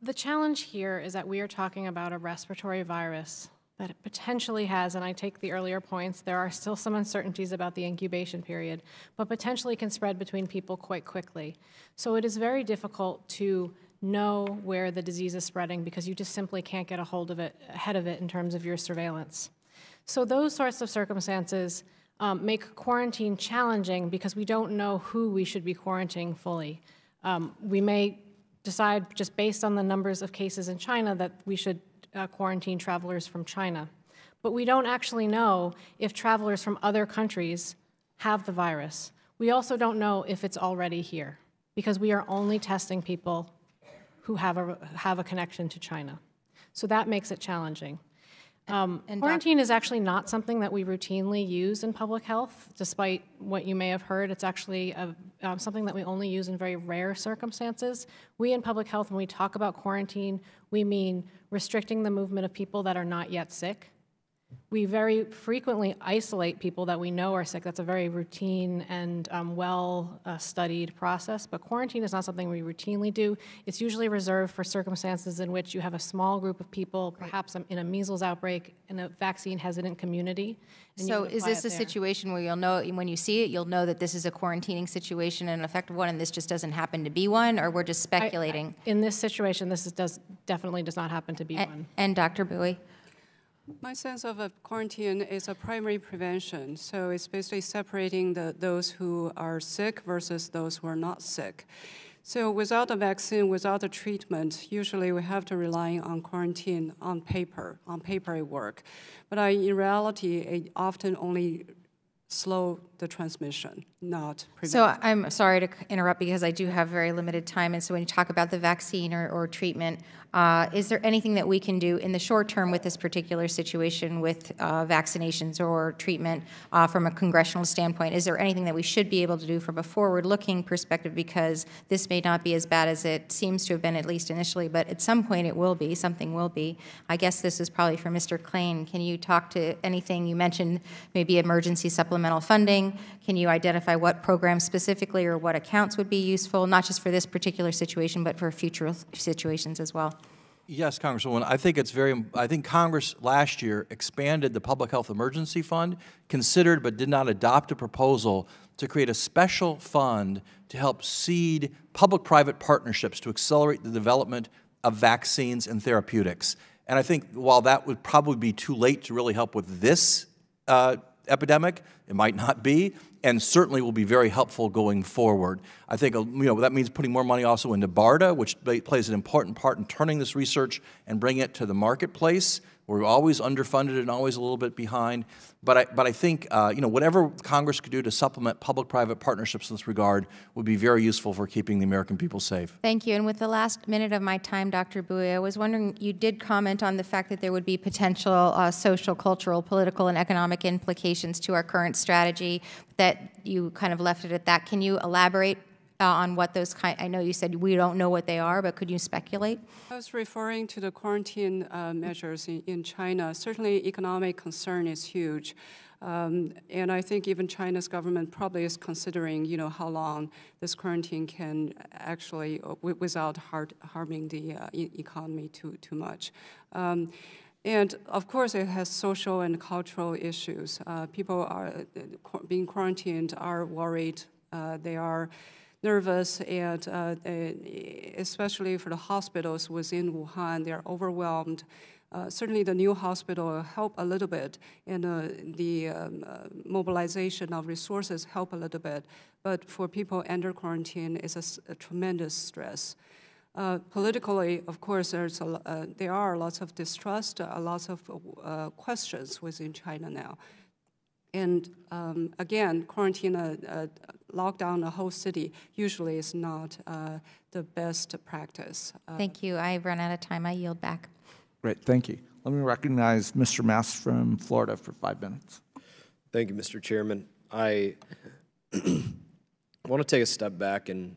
The challenge here is that we are talking about a respiratory virus that it potentially has, and I take the earlier points, there are still some uncertainties about the incubation period, but potentially can spread between people quite quickly. So it is very difficult to know where the disease is spreading because you just simply can't get a hold of it, ahead of it in terms of your surveillance. So those sorts of circumstances um, make quarantine challenging because we don't know who we should be quarantining fully. Um, we may decide just based on the numbers of cases in China that we should uh, quarantine travelers from China. But we don't actually know if travelers from other countries have the virus. We also don't know if it's already here because we are only testing people who have a, have a connection to China. So that makes it challenging. Um, quarantine is actually not something that we routinely use in public health, despite what you may have heard. It's actually a, um, something that we only use in very rare circumstances. We in public health, when we talk about quarantine, we mean restricting the movement of people that are not yet sick. We very frequently isolate people that we know are sick. That's a very routine and um, well uh, studied process. But quarantine is not something we routinely do. It's usually reserved for circumstances in which you have a small group of people, perhaps in a measles outbreak, in a vaccine hesitant community. So is this a situation where you'll know, when you see it, you'll know that this is a quarantining situation and an effective one, and this just doesn't happen to be one, or we're just I- I- speculating? In this situation, this is, does, definitely does not happen to be one. And Dr. Bouey? My sense of a quarantine is a primary prevention. So it's basically separating the, those who are sick versus those who are not sick. So without a vaccine, without a treatment, usually we have to rely on quarantine on paper. On paper work, but I, in reality, it often only slow the transmission, not prevent. So I'm sorry to interrupt because I do have very limited time, and so when you talk about the vaccine or, or treatment, uh, is there anything that we can do in the short term with this particular situation with uh, vaccinations or treatment uh, from a congressional standpoint? Is there anything that we should be able to do from a forward-looking perspective because this may not be as bad as it seems to have been at least initially, but at some point it will be, something will be. I guess this is probably for Mr. Klain. Can you talk to anything you mentioned, maybe emergency supplemental funding? Can you identify what programs specifically or what accounts would be useful, not just for this particular situation, but for future situations as well? Yes, Congresswoman, I think it's very, I think Congress last year expanded the Public Health Emergency Fund, considered but did not adopt a proposal to create a special fund to help seed public-private partnerships to accelerate the development of vaccines and therapeutics. And I think while that would probably be too late to really help with this uh, epidemic, it might not be, and certainly will be very helpful going forward. I think uh, you know that means putting more money also into BARDA, which plays an important part in turning this research and bringing it to the marketplace. We're always underfunded and always a little bit behind, but I, but I think uh, you know whatever Congress could do to supplement public-private partnerships in this regard would be very useful for keeping the American people safe. Thank you. And with the last minute of my time, Dr. Bouey, I was wondering, you did comment on the fact that there would be potential uh, social, cultural, political, and economic implications to our current strategy, that you kind of left it at that. Can you elaborate uh, on what those kind, I know you said we don't know what they are, but could you speculate? I was referring to the quarantine uh, measures in, in China. Certainly, economic concern is huge. Um, and I think even China's government probably is considering, you know, how long this quarantine can actually, uh, without hard, harming the uh, e- economy too, too much. Um, and of course, it has social and cultural issues. Uh, people are uh, being quarantined are worried. Uh, they are nervous, and uh, especially for the hospitals within Wuhan, they're overwhelmed. Uh, certainly, the new hospital help a little bit, and uh, the um, uh, mobilization of resources help a little bit. But for people under quarantine, it's a tremendous stress. Uh, politically, of course, there's a, uh, there are lots of distrust, uh, lots of uh, questions within China now. And um, again, quarantine, uh, uh, lockdown a whole city usually is not uh, the best practice. Uh, Thank you. I've run out of time. I yield back. Great, thank you. Let me recognize Mr. Mast from Florida for five minutes. Thank you, Mr. Chairman. I want to take a step back and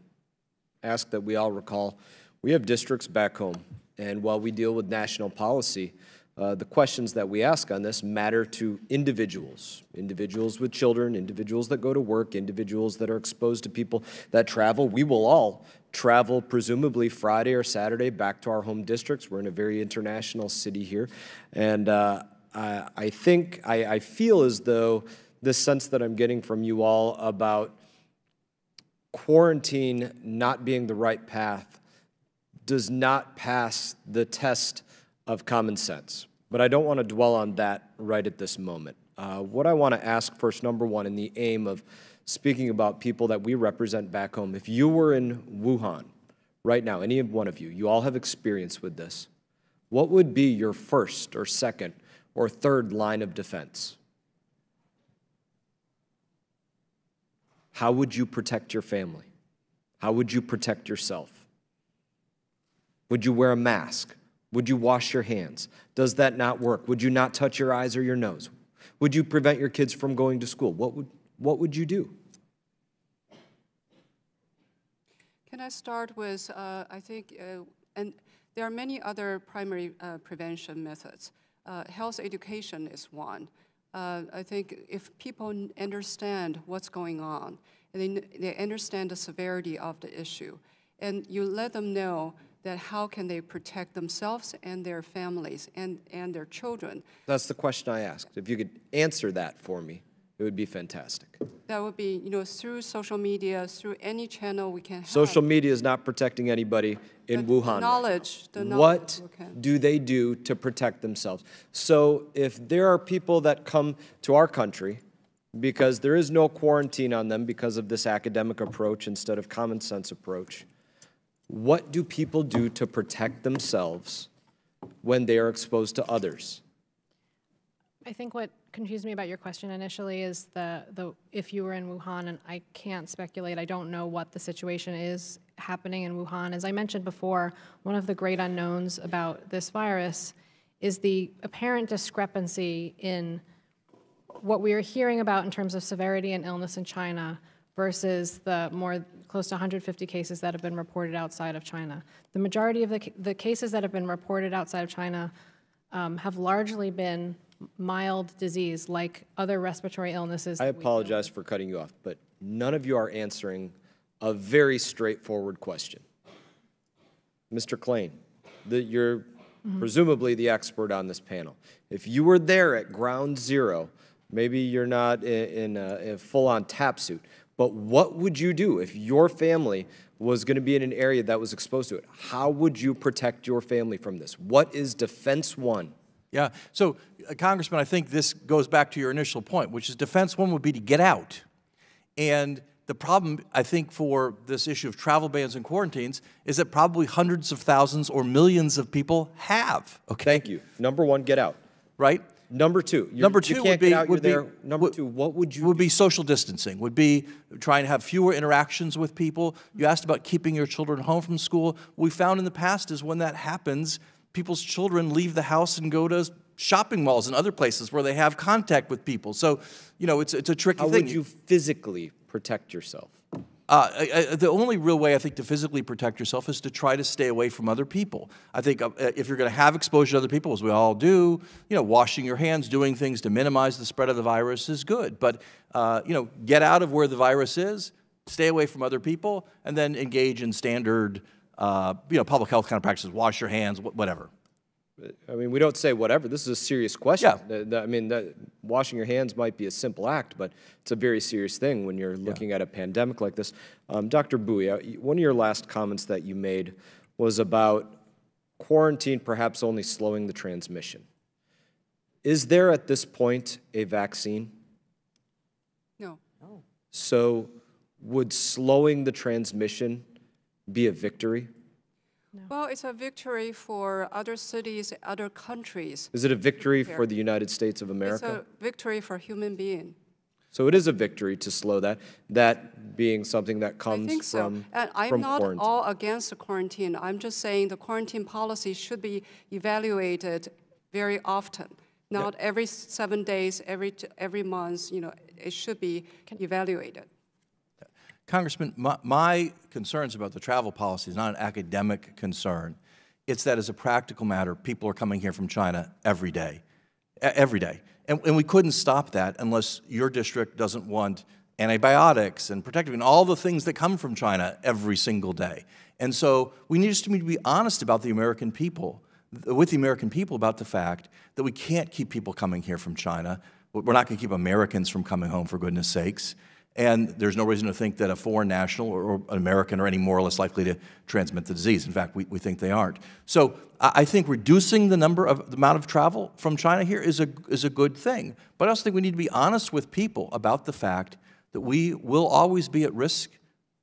ask that we all recall we have districts back home And while we deal with national policy, uh, the questions that we ask on this matter to individuals, individuals with children, individuals that go to work, individuals that are exposed to people that travel. We will all travel presumably Friday or Saturday back to our home districts. We're in a very international city here. And uh, I, I think, I, I feel as though this sense that I'm getting from you all about quarantine not being the right path does not pass the test of common sense. But I don't want to dwell on that right at this moment. Uh, what I want to ask first, number one, in the aim of speaking about people that we represent back home, if you were in Wuhan right now, any one of you, you all have experience with this, what would be your first or second or third line of defense? How would you protect your family? How would you protect yourself? Would you wear a mask? Would you wash your hands? Does that not work? Would you not touch your eyes or your nose? Would you prevent your kids from going to school? What would, what would you do? Can I start with, uh, I think, uh, and there are many other primary uh, prevention methods. Uh, health education is one. Uh, I think if people understand what's going on, and they, they understand the severity of the issue, and you let them know that how can they protect themselves and their families and, and their children, That's the question I asked. If you could answer that for me, it would be fantastic. that would be, you know, through social media, through any channel we can have. Social media is not protecting anybody in The Wuhan. right knowledge- the knowledge What do they do to protect themselves? So if there are people that come to our country because there is no quarantine on them because of this academic approach instead of common sense approach, what do people do to protect themselves when they are exposed to others? I think what confused me about your question initially is the, the, if you were in Wuhan, and I can't speculate, I don't know what the situation is happening in Wuhan. As I mentioned before, one of the great unknowns about this virus is the apparent discrepancy in what we are hearing about in terms of severity and illness in China versus the more close to 150 cases that have been reported outside of China. The majority of the, the cases that have been reported outside of China um, have largely been mild disease, like other respiratory illnesses. I apologize for cutting you off, but none of you are answering a very straightforward question. Mr. Klain, the, you're presumably the expert on this panel. If you were there at ground zero, maybe you're not i- in a, a full-on tap suit, but what would you do if your family was going to be in an area that was exposed to it? How would you protect your family from this? What is Defense One? Yeah. So, uh, Congressman, I think this goes back to your initial point, which is defense one would be to get out. And the problem, I think, for this issue of travel bans and quarantines is that probably hundreds of thousands or millions of people have. Okay. Thank you. Number one, get out. Right? Number two, you're- Number two would be out, would be. Number would- two, what would you would be social distancing. Would be trying to have fewer interactions with people. You asked about keeping your children home from school. What we found in the past is when that happens, people's children leave the house and go to shopping malls and other places where they have contact with people. So, you know, it's it's a tricky How thing. would you physically protect yourself? Uh, I, I, the only real way I think to physically protect yourself is to try to stay away from other people. I think uh, if you're going to have exposure to other people, as we all do, you know, washing your hands, doing things to minimize the spread of the virus is good. But uh, you know, get out of where the virus is, stay away from other people, and then engage in standard, uh, you know, public health kind of practices. Wash your hands, wh- whatever. I mean, we don't say whatever. This is a serious question. Yeah. The- the- I mean, that, washing your hands might be a simple act, but it's a very serious thing when you're looking at a pandemic like this. Um, Dr. Bouey, uh, one of your last comments that you made was about quarantine perhaps only slowing the transmission. Is there at this point a vaccine? No. No. So would slowing the transmission be a victory? Well, it's a victory for other cities, other countries. Is it a victory for the United States of America? It's a victory for human being. So it is a victory to slow that, that being something that comes I comes think so. from, And I'm from not quarantine. all against the quarantine. I'm just saying the quarantine policy should be evaluated very often. Not every seven days, every, every month, you know, it should be evaluated. Congressman, my, my concerns about the travel policy is not an academic concern. It's that as a practical matter, people are coming here from China every day, every day. And, and we couldn't stop that unless your district doesn't want antibiotics and protective and all the things that come from China every single day. And so we need to be honest about the American people, with the American people about the fact that we can't keep people coming here from China. We're not going to keep Americans from coming home, for goodness sakes. And there's no reason to think that a foreign national or, an American are any more or less likely to transmit the disease. In fact, we, we think they aren't. So I, I think reducing the number of the amount of travel from China here is a, is a good thing. But I also think we need to be honest with people about the fact that we will always be at risk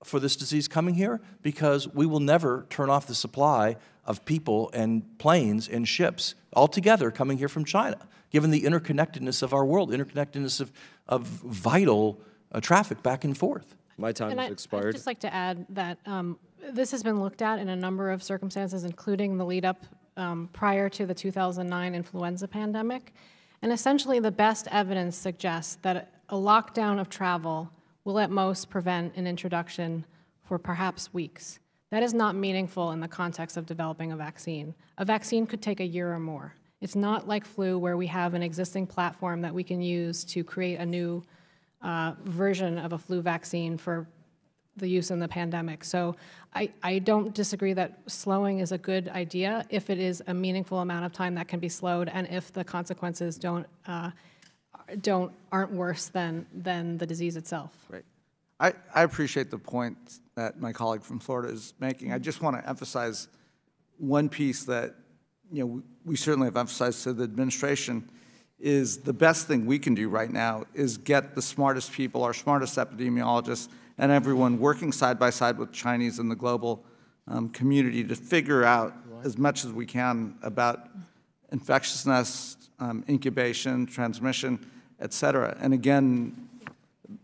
for this disease coming here because we will never turn off the supply of people and planes and ships altogether coming here from China, given the interconnectedness of our world, interconnectedness of, of vital uh, traffic back and forth. My time And I- has expired. I'd just like to add that um, this has been looked at in a number of circumstances, including the lead up um, prior to the 2009 influenza pandemic. And essentially, the best evidence suggests that a lockdown of travel will at most prevent an introduction for perhaps weeks. That is not meaningful in the context of developing a vaccine. A vaccine could take a year or more. It's not like flu, where we have an existing platform that we can use to create a new uh, version of a flu vaccine for the use in the pandemic. So I, I don't disagree that slowing is a good idea if it is a meaningful amount of time that can be slowed and if the consequences don't, uh, don't, aren't worse than, than the disease itself. Great. I, I appreciate the point that my colleague from Florida is making. I just want to emphasize one piece that, you know, we- we certainly have emphasized to the administration is the best thing we can do right now is get the smartest people, our smartest epidemiologists, and everyone working side by side with Chinese and the global um, community to figure out as much as we can about infectiousness, um, incubation, transmission, et cetera. And again,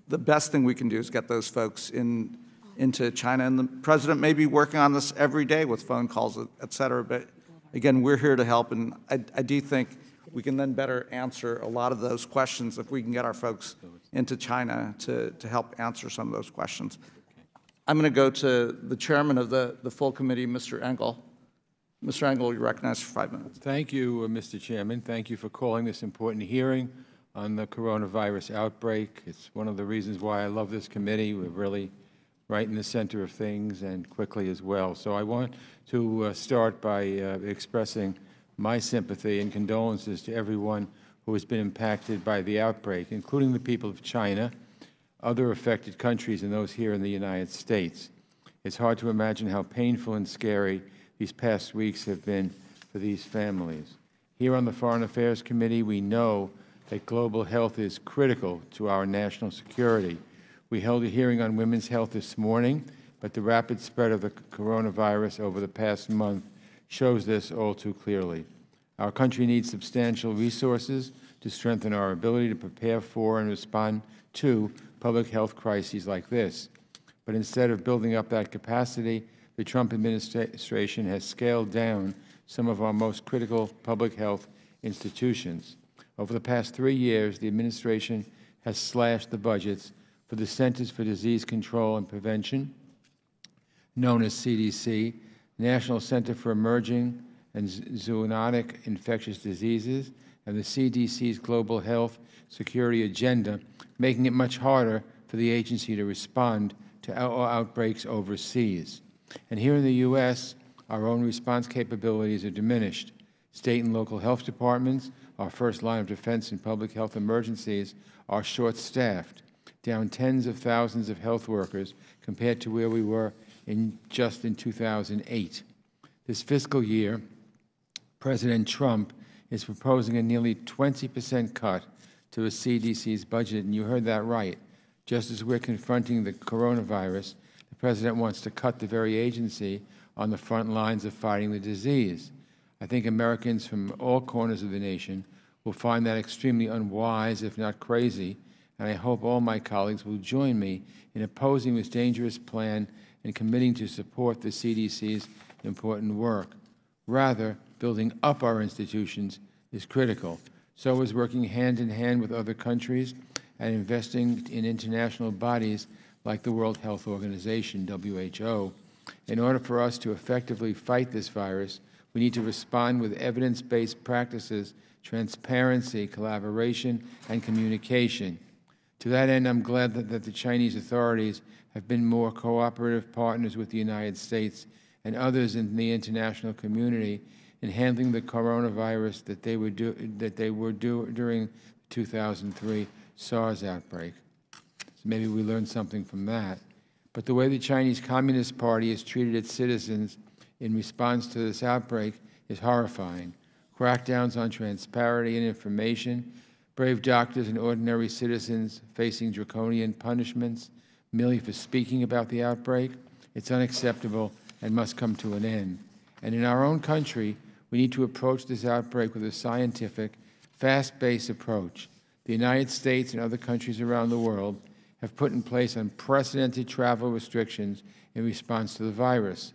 the best thing we can do is get those folks in, into China. And the president may be working on this every day with phone calls, et cetera. But again, we're here to help. And I, I do think we can then better answer a lot of those questions if we can get our folks into China to, to help answer some of those questions. I'm going to go to the chairman of the, the full committee, Mr. Engel. Mr. Engel, you're recognized for five minutes. Thank you, uh, Mr. Chairman. Thank you for calling this important hearing on the coronavirus outbreak. It's one of the reasons why I love this committee. We're really right in the center of things and quickly as well. So I want to uh, start by uh, expressing my sympathy and condolences to everyone who has been impacted by the outbreak, including the people of China, other affected countries, and those here in the United States. It's hard to imagine how painful and scary these past weeks have been for these families. Here on the Foreign Affairs Committee, we know that global health is critical to our national security. We held a hearing on women's health this morning, but the rapid spread of the coronavirus over the past month shows this all too clearly. Our country needs substantial resources to strengthen our ability to prepare for and respond to public health crises like this. But instead of building up that capacity, the Trump administration has scaled down some of our most critical public health institutions. Over the past three years, the administration has slashed the budgets for the Centers for Disease Control and Prevention, known as CDC, National Center for Emerging and Zoonotic Infectious Diseases, and the CDC's Global Health Security Agenda, making it much harder for the agency to respond to out- outbreaks overseas. And here in the U.S., our own response capabilities are diminished. State and local health departments, our first line of defense in public health emergencies, are short-staffed, down tens of thousands of health workers compared to where we were in just in 2008. This fiscal year, President Trump is proposing a nearly 20 percent cut to the CDC's budget, and you heard that right. Just as we're confronting the coronavirus, the President wants to cut the very agency on the front lines of fighting the disease. I think Americans from all corners of the nation will find that extremely unwise, if not crazy, and I hope all my colleagues will join me in opposing this dangerous plan and committing to support the CDC's important work. Rather, building up our institutions is critical. So is working hand in hand with other countries and investing in international bodies like the World Health Organization, WHO. In order for us to effectively fight this virus, we need to respond with evidence-based practices, transparency, collaboration, and communication. To that end, I'm glad that, that the Chinese authorities have been more cooperative partners with the United States and others in the international community in handling the coronavirus that they were, do, that they were do, during the 2003 SARS outbreak. So maybe we learned something from that. But the way the Chinese Communist Party has treated its citizens in response to this outbreak is horrifying. Crackdowns on transparency and information, brave doctors and ordinary citizens facing draconian punishments merely for speaking about the outbreak, it's unacceptable and must come to an end. And in our own country, we need to approach this outbreak with a scientific, fast-paced approach. The United States and other countries around the world have put in place unprecedented travel restrictions in response to the virus.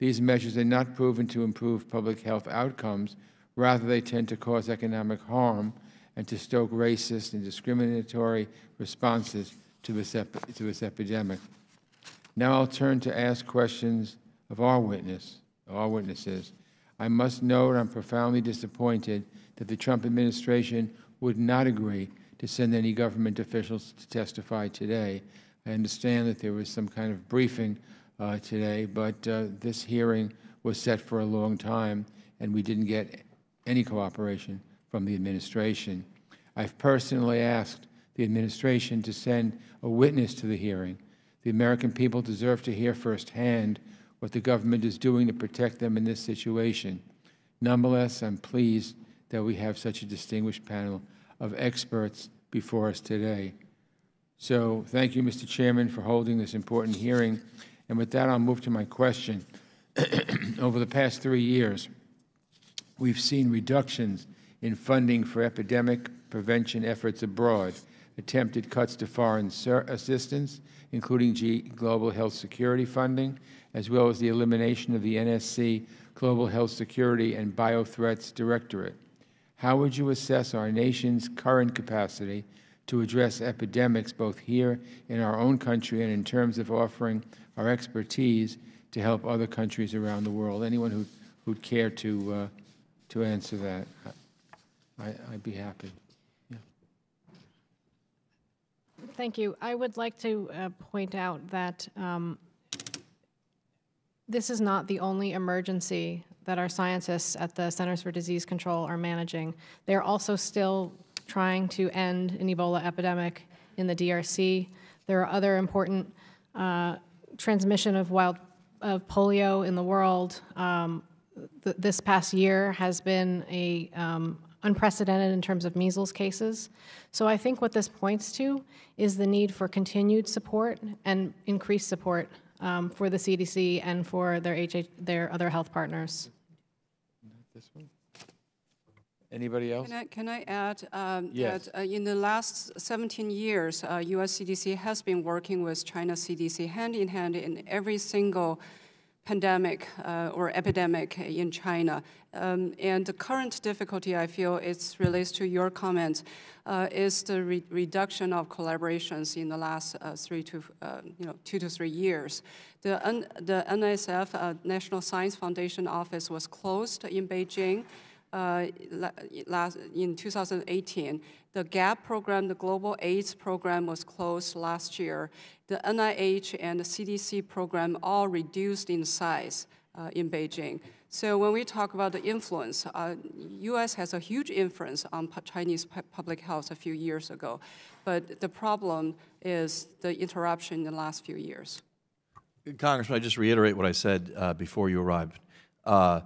These measures are not proven to improve public health outcomes. Rather, they tend to cause economic harm and to stoke racist and discriminatory responses to this, to this epidemic. Now I'll turn to ask questions of our witness, our witnesses. I must note I'm profoundly disappointed that the Trump administration would not agree to send any government officials to testify today. I understand that there was some kind of briefing uh, today, but uh, this hearing was set for a long time, and we didn't get any cooperation from the administration. I've personally asked the administration to send a witness to the hearing. The American people deserve to hear firsthand what the government is doing to protect them in this situation. Nonetheless, I'm pleased that we have such a distinguished panel of experts before us today. So thank you, Mr. Chairman, for holding this important hearing. And with that, I'll move to my question. Over the past three years, we've seen reductions in funding for epidemic prevention efforts abroad, attempted cuts to foreign assistance, including G global health security funding, as well as the elimination of the NSC Global Health Security and Biothreats Directorate. How would you assess our nation's current capacity to address epidemics both here in our own country and in terms of offering our expertise to help other countries around the world? Anyone who, who'd care to, uh, to answer that, I, I'd be happy. Thank you. I would like to uh, point out that um, this is not the only emergency that our scientists at the Centers for Disease Control are managing. They're also still trying to end an Ebola epidemic in the DRC. There are other important uh, transmission of wild of polio in the world. Um, th this past year has been a um, unprecedented in terms of measles cases. So I think what this points to is the need for continued support and increased support um, for the CDC and for their HH, their other health partners this one? Anybody else? Can I, can I add um, yes. that uh, in the last 17 years, uh, U.S. CDC has been working with China CDC hand in hand in every single pandemic uh, or epidemic in China. Um, and the current difficulty, I feel, it relates to your comment, uh, is the re reduction of collaborations in the last uh, three to, uh, you know, two to three years. The, N the NSF, uh, National Science Foundation office, was closed in Beijing uh, last, in 2018. The GAP program, the Global AIDS program, was closed last year. The NIH and the CDC program all reduced in size uh, in Beijing. So when we talk about the influence, uh, U.S. has a huge influence on Chinese public health a few years ago, but the problem is the interruption in the last few years. Congressman, I just reiterate what I said uh, before you arrived. Uh,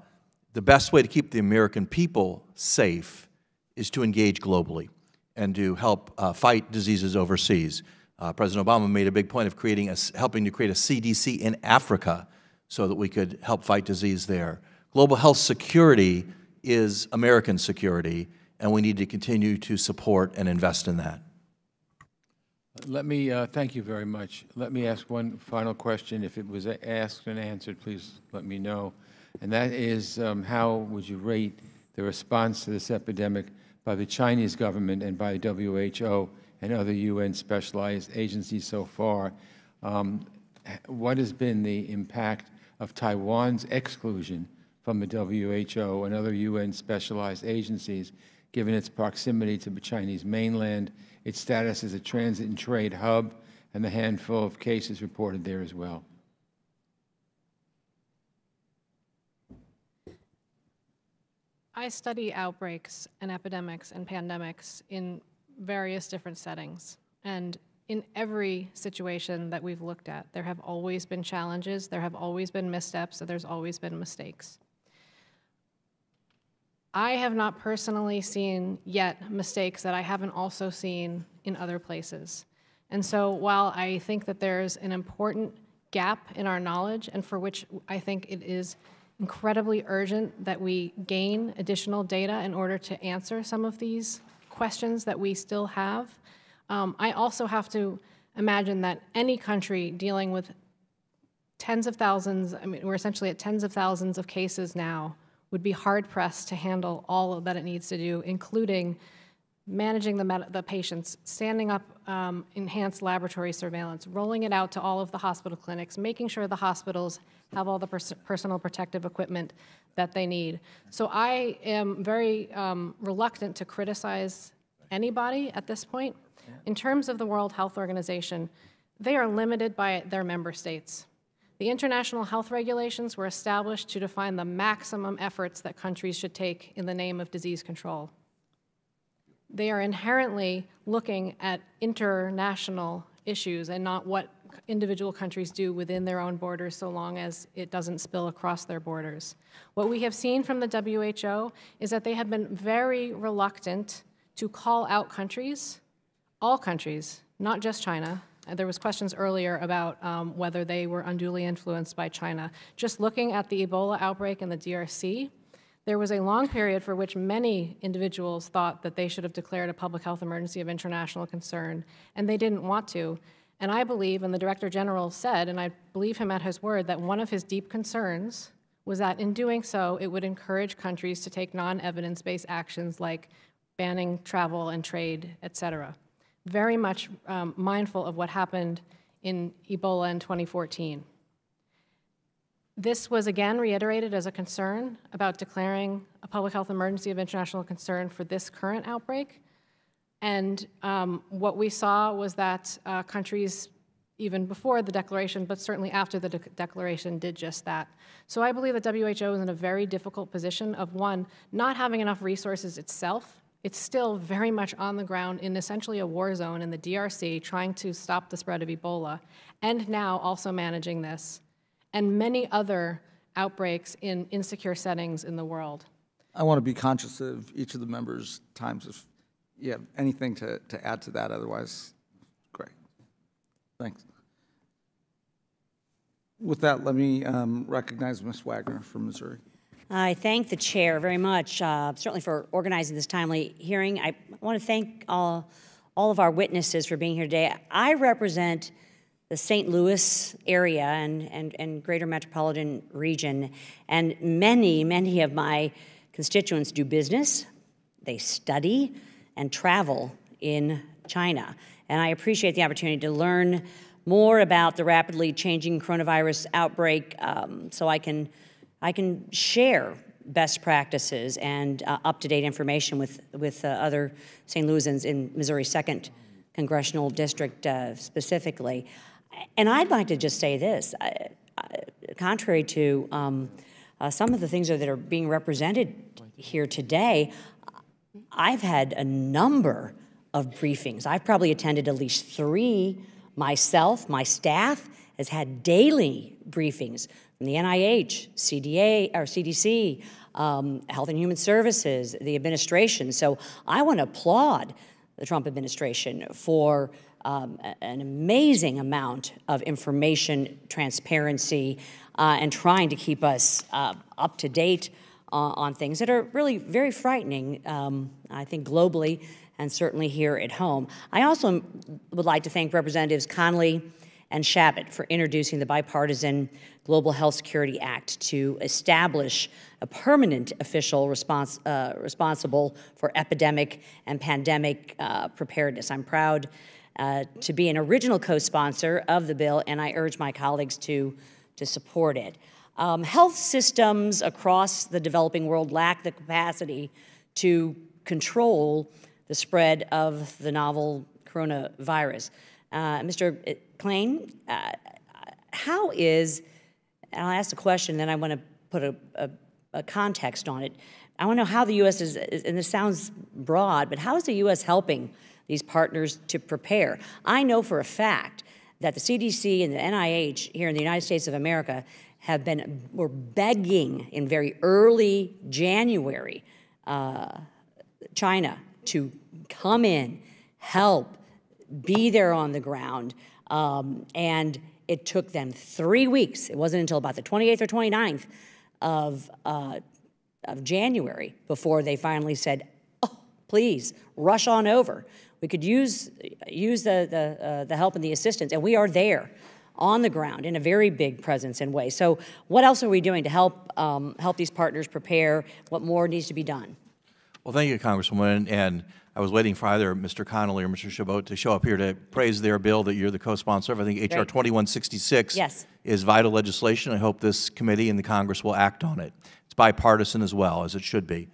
the best way to keep the American people safe is to engage globally and to help uh, fight diseases overseas. Uh, President Obama made a big point of creating a, helping to create a CDC in Africa so that we could help fight disease there. Global health security is American security, and we need to continue to support and invest in that. Let me, uh, thank you very much. Let me ask one final question. If it was asked and answered, please let me know. And that is, um, how would you rate the response to this epidemic by the Chinese government and by WHO and other UN specialized agencies so far? Um, what has been the impact of Taiwan's exclusion from the WHO and other UN specialized agencies, given its proximity to the Chinese mainland, its status as a transit and trade hub, and the handful of cases reported there as well. I study outbreaks and epidemics and pandemics in various different settings. And in every situation that we've looked at, there have always been challenges, there have always been missteps, and there's always been mistakes. I have not personally seen yet mistakes that I haven't also seen in other places. And so while I think that there's an important gap in our knowledge, and for which I think it is incredibly urgent that we gain additional data in order to answer some of these questions that we still have, um, I also have to imagine that any country dealing with tens of thousands, I mean, we're essentially at tens of thousands of cases now, would be hard pressed to handle all that it needs to do, including managing the, the patients, standing up um, enhanced laboratory surveillance, rolling it out to all of the hospital clinics, making sure the hospitals have all the pers personal protective equipment that they need. So I am very um, reluctant to criticize anybody at this point. In terms of the World Health Organization, they are limited by their member states. The international health regulations were established to define the maximum efforts that countries should take in the name of disease control they are inherently looking at international issues and not what individual countries do within their own borders so long as it doesn't spill across their borders. What we have seen from the WHO is that they have been very reluctant to call out countries, all countries, not just China. There was questions earlier about um, whether they were unduly influenced by China. Just looking at the Ebola outbreak in the DRC, there was a long period for which many individuals thought that they should have declared a public health emergency of international concern, and they didn't want to. And I believe, and the Director General said, and I believe him at his word, that one of his deep concerns was that in doing so, it would encourage countries to take non evidence based actions like banning travel and trade, et cetera. Very much um, mindful of what happened in Ebola in 2014. This was again reiterated as a concern about declaring a public health emergency of international concern for this current outbreak. And um, what we saw was that uh, countries, even before the declaration, but certainly after the de declaration, did just that. So I believe that WHO is in a very difficult position of one, not having enough resources itself. It's still very much on the ground in essentially a war zone in the DRC, trying to stop the spread of Ebola, and now also managing this and many other outbreaks in insecure settings in the world. I want to be conscious of each of the members' times if you have anything to, to add to that, otherwise, great. Thanks. With that, let me um, recognize Ms. Wagner from Missouri. I thank the chair very much, uh, certainly for organizing this timely hearing. I want to thank all, all of our witnesses for being here today. I represent the St. Louis area and, and, and greater metropolitan region. And many, many of my constituents do business, they study, and travel in China. And I appreciate the opportunity to learn more about the rapidly changing coronavirus outbreak um, so I can, I can share best practices and uh, up-to-date information with, with uh, other St. Louisans in Missouri's 2nd Congressional District uh, specifically. And I'd like to just say this contrary to um, uh, some of the things that are being represented here today, I've had a number of briefings. I've probably attended at least three myself. My staff has had daily briefings from the NIH, CDA, or CDC, um, Health and Human Services, the administration. So I want to applaud the Trump administration for um, an amazing amount of information, transparency, uh, and trying to keep us uh, up to date uh, on things that are really very frightening, um, I think, globally and certainly here at home. I also would like to thank Representatives Connolly and Chabot for introducing the bipartisan Global Health Security Act to establish a permanent official response, uh, responsible for epidemic and pandemic uh, preparedness. I'm proud uh, to be an original co-sponsor of the bill, and I urge my colleagues to, to support it. Um, health systems across the developing world lack the capacity to control the spread of the novel coronavirus. Uh, Mr. Klain, uh, how is, and I'll ask the question, then I want to put a, a, a context on it. I want to know how the U.S. is, and this sounds broad, but how is the U.S. helping these partners to prepare? I know for a fact that the CDC and the NIH here in the United States of America have been, were begging in very early January uh, China to come in, help, be there on the ground. Um, and it took them three weeks. It wasn't until about the 28th or 29th of, uh, of January before they finally said, oh, please, rush on over. We could use, use the, the, uh, the help and the assistance, and we are there on the ground in a very big presence and way. So what else are we doing to help, um, help these partners prepare? What more needs to be done? Well, thank you, Congresswoman. And I was waiting for either Mr. Connolly or Mr. Chabot to show up here to praise their bill that you're the co-sponsor of. I think H.R. 2166 Yes. is vital legislation. I hope this committee and the Congress will act on it. It's bipartisan as well, as it should be.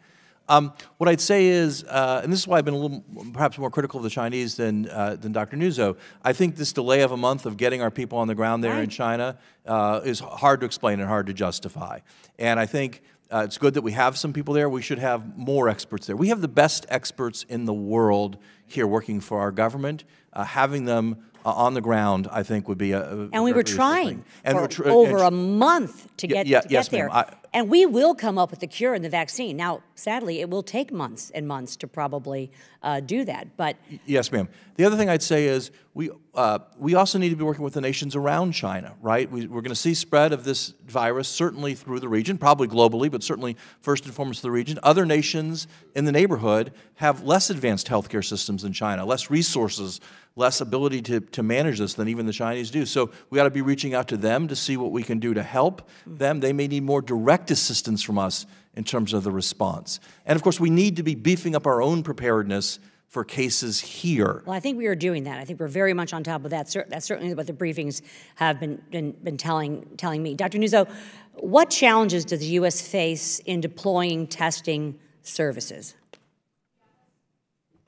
Um, what I'd say is, uh, and this is why I've been a little perhaps more critical of the Chinese than, uh, than Dr. Nuzzo, I think this delay of a month of getting our people on the ground there in China uh, is hard to explain and hard to justify. And I think uh, it's good that we have some people there. We should have more experts there. We have the best experts in the world here working for our government. Uh, having them uh, on the ground, I think, would be a, a And we were trying. And for we're tr- over and- a month to Yeah, get, yeah, to yes, get there. ma'am. I- and we will come up with the cure and the vaccine. Now, sadly, it will take months and months to probably uh, do that. But Yes, ma'am. The other thing I'd say is we, uh, we also need to be working with the nations around China, right? We, we're going to see spread of this virus certainly through the region, probably globally, but certainly first and foremost the region. Other nations in the neighborhood have less advanced healthcare systems than China, less resources, less ability to, to manage this than even the Chinese do. So we got to be reaching out to them to see what we can do to help them. They may need more direct assistance from us in terms of the response. And of course, we need to be beefing up our own preparedness for cases here. Well, I think we are doing that. I think we're very much on top of that. That's certainly what the briefings have been, been, been telling, telling me. Dr. Nuzzo, what challenges does the U.S. face in deploying testing services?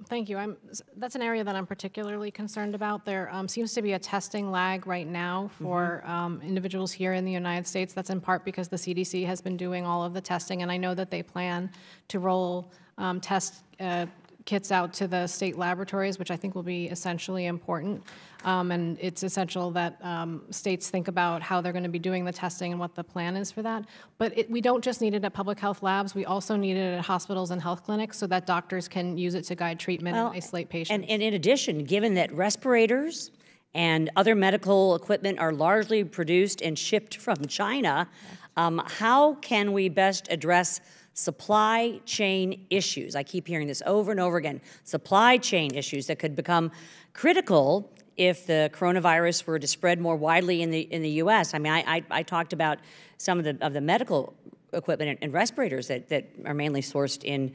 Thank you. I'm, that's an area that I'm particularly concerned about. There um, seems to be a testing lag right now for um, individuals here in the United States. That's in part because the CDC has been doing all of the testing, and I know that they plan to roll um, test uh, kits out to the state laboratories, which I think will be essentially important. Um, and it's essential that um, states think about how they're going to be doing the testing and what the plan is for that. But it, we don't just need it at public health labs, we also need it at hospitals and health clinics so that doctors can use it to guide treatment Well, and isolate patients. And, and in addition, given that respirators and other medical equipment are largely produced and shipped from China, um, how can we best address supply chain issues? I keep hearing this over and over again. Supply chain issues that could become critical if the coronavirus were to spread more widely in the in the U.S. I mean, I, I, I talked about some of the of the medical equipment and, and respirators that, that are mainly sourced in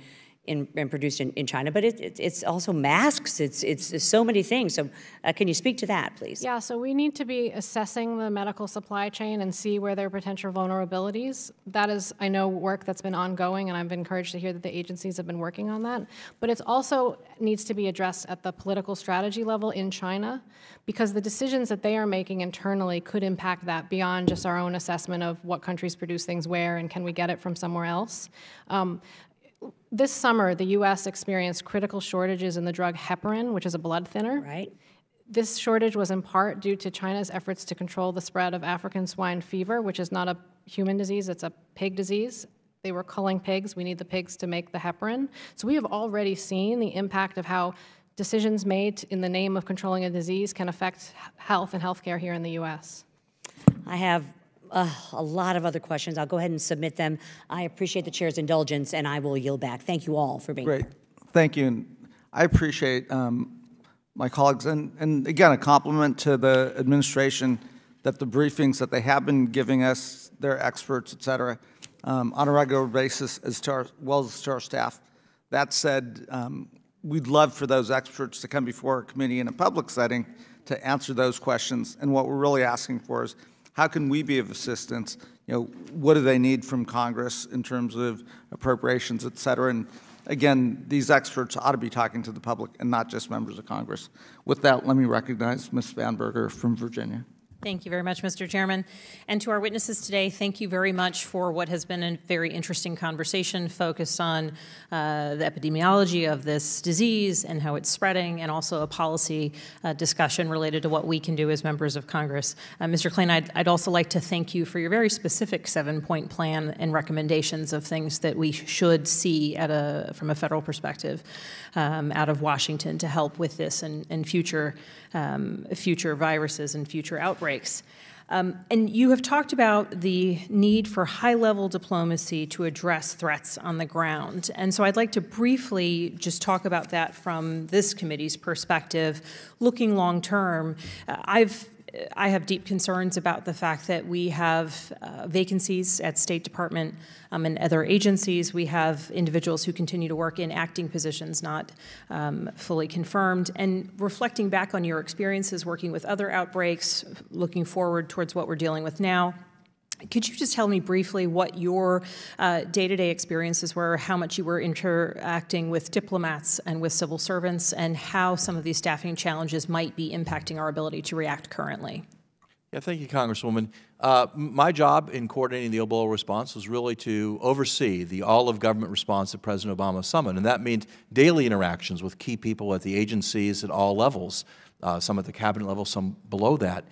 in, and produced in, in China, but it, it, it's also masks. It's, it's it's so many things. So, uh, can you speak to that, please? Yeah, so we need to be assessing the medical supply chain and see where there are potential vulnerabilities. That is, I know, work that's been ongoing, and I've been encouraged to hear that the agencies have been working on that. But it also needs to be addressed at the political strategy level in China, because the decisions that they are making internally could impact that beyond just our own assessment of what countries produce things where and can we get it from somewhere else. Um, this summer, the U.S. experienced critical shortages in the drug heparin, which is a blood thinner. Right. This shortage was in part due to China's efforts to control the spread of African swine fever, which is not a human disease, it's a pig disease. They were culling pigs. We need the pigs to make the heparin. So we have already seen the impact of how decisions made in the name of controlling a disease can affect health and healthcare here in the U.S. I have uh, a lot of other questions. I'll go ahead and submit them. I appreciate the chair's indulgence, and I will yield back. Thank you all for being Great. here. Thank you. And I appreciate um, my colleagues, and, and again, a compliment to the administration that the briefings that they have been giving us, their experts, et cetera, um, on a regular basis, as to our, well as to our staff. That said, um, we'd love for those experts to come before our committee in a public setting to answer those questions. And what we're really asking for is How can we be of assistance? You know, what do they need from Congress in terms of appropriations, et cetera? And again, these experts ought to be talking to the public and not just members of Congress. With that, let me recognize Ms. Spanberger from Virginia. Thank you very much, Mr. Chairman. And to our witnesses today, thank you very much for what has been a very interesting conversation focused on uh, the epidemiology of this disease and how it's spreading, and also a policy uh, discussion related to what we can do as members of Congress. Uh, Mr. Klain, I'd, I'd, also like to thank you for your very specific seven-point plan and recommendations of things that we should see a, from a federal perspective um, out of Washington to help with this and, and future, um, future viruses and future outbreaks. Um, and you have talked about the need for high level diplomacy to address threats on the ground. And so I'd like to briefly just talk about that from this committee's perspective, looking long term. Uh, I've I have deep concerns about the fact that we have uh, vacancies at State Department um, and other agencies. We have individuals who continue to work in acting positions, not um, fully confirmed. And reflecting back on your experiences working with other outbreaks, looking forward towards what we're dealing with now, could you just tell me briefly what your day to day experiences were, how much you were interacting with diplomats and with civil servants, and how some of these staffing challenges might be impacting our ability to react currently? Yeah, thank you, Congresswoman. Uh, my job in coordinating the Ebola response was really to oversee the all of government response that President Obama summoned, and that means daily interactions with key people at the agencies at all levels, uh, some at the cabinet level, some below that.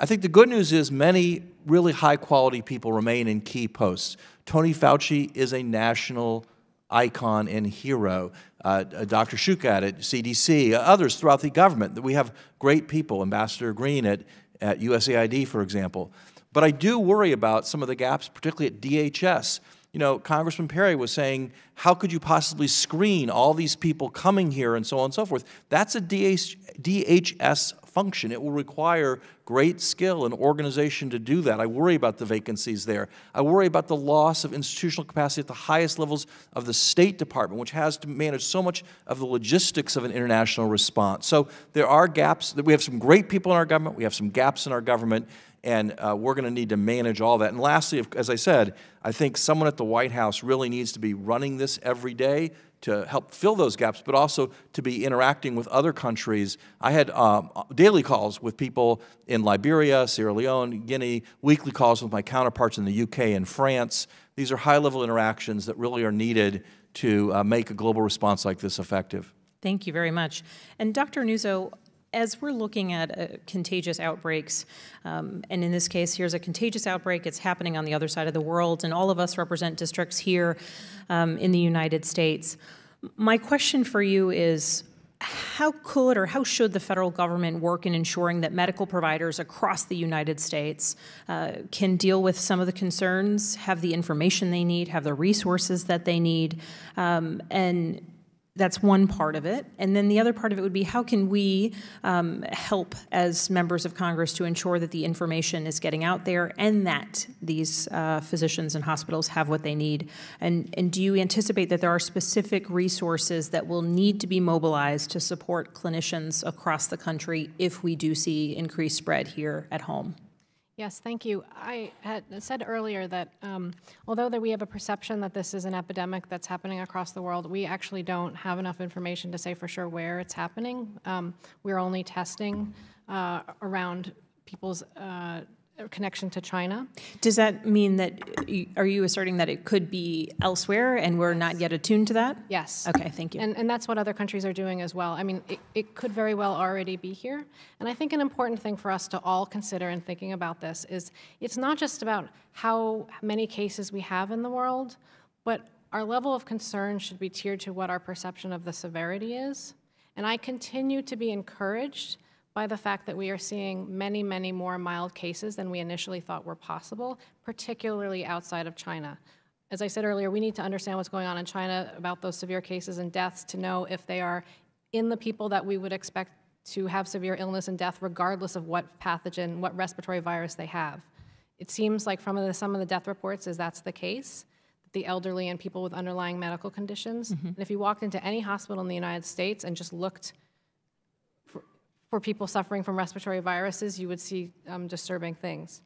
I think the good news is many really high quality people remain in key posts. Tony Fauci is a national icon and hero. Uh, uh Dr. Schuchat at CDC, uh, others throughout the government. We have great people, Ambassador Green at, at USAID, for example. But I do worry about some of the gaps, particularly at DHS. You know, Congressman Perry was saying, how could you possibly screen all these people coming here and so on and so forth? That's a DHS function. It will require great skill and organization to do that. I worry about the vacancies there. I worry about the loss of institutional capacity at the highest levels of the State Department, which has to manage so much of the logistics of an international response. So there are gaps. We have some great people in our government. We have some gaps in our government and uh, we're going to need to manage all that. And lastly, as I said, I think someone at the White House really needs to be running this every day to help fill those gaps, but also to be interacting with other countries. I had um, daily calls with people in Liberia, Sierra Leone, Guinea, weekly calls with my counterparts in the UK and France. These are high-level interactions that really are needed to uh, make a global response like this effective. Thank you very much. And Dr. Nuzzo, as we're looking at uh, contagious outbreaks, um, and in this case, here's a contagious outbreak, it's happening on the other side of the world, and all of us represent districts here um, in the United States. My question for you is how could or how should the federal government work in ensuring that medical providers across the United States uh, can deal with some of the concerns, have the information they need, have the resources that they need, um, and that's one part of it. And then the other part of it would be how can we um, help as members of Congress to ensure that the information is getting out there and that these uh, physicians and hospitals have what they need? And, and do you anticipate that there are specific resources that will need to be mobilized to support clinicians across the country if we do see increased spread here at home? Yes, thank you. I had said earlier that um, although that we have a perception that this is an epidemic that's happening across the world, we actually don't have enough information to say for sure where it's happening. Um, we're only testing uh, around people's uh, connection to China. Does that mean that, are you asserting that it could be elsewhere and we're not yet attuned to that? Yes. Okay, thank you. And, and that's what other countries are doing as well. I mean, it, it could very well already be here. And I think an important thing for us to all consider in thinking about this is it's not just about how many cases we have in the world, but our level of concern should be tiered to what our perception of the severity is. And I continue to be encouraged by the fact that we are seeing many, many more mild cases than we initially thought were possible, particularly outside of China. As I said earlier, we need to understand what's going on in China about those severe cases and deaths to know if they are in the people that we would expect to have severe illness and death, regardless of what pathogen, what respiratory virus they have. It seems like from the, some of the death reports is that's the case, the elderly and people with underlying medical conditions. Mm -hmm. And if you walked into any hospital in the United States and just looked for people suffering from respiratory viruses, you would see um, disturbing things.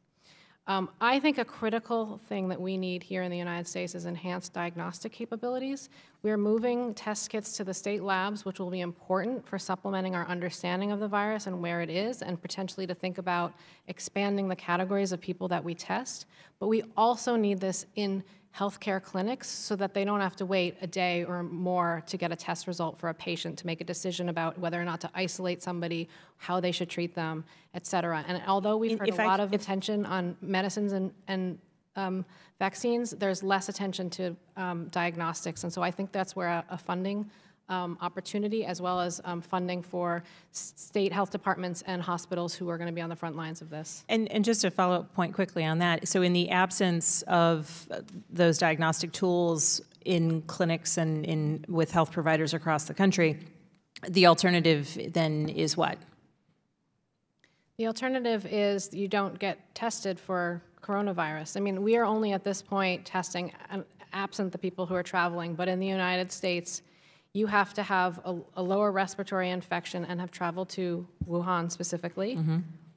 Um, I think a critical thing that we need here in the United States is enhanced diagnostic capabilities. We are moving test kits to the state labs, which will be important for supplementing our understanding of the virus and where it is, and potentially to think about expanding the categories of people that we test. But we also need this in healthcare clinics so that they don't have to wait a day or more to get a test result for a patient to make a decision about whether or not to isolate somebody, how they should treat them, et cetera. And although we've heard If a I- lot of attention on medicines and, and um, vaccines, there's less attention to um, diagnostics. And so I think that's where a, a funding um, opportunity, as well as um, funding for state health departments and hospitals who are going to be on the front lines of this. And, and just a follow-up point quickly on that, so in the absence of uh, those diagnostic tools in clinics and in, with health providers across the country, the alternative then is what? The alternative is you don't get tested for coronavirus. I mean, we are only at this point testing um, absent the people who are traveling, but in the United States, you have to have a, a lower respiratory infection and have traveled to Wuhan specifically,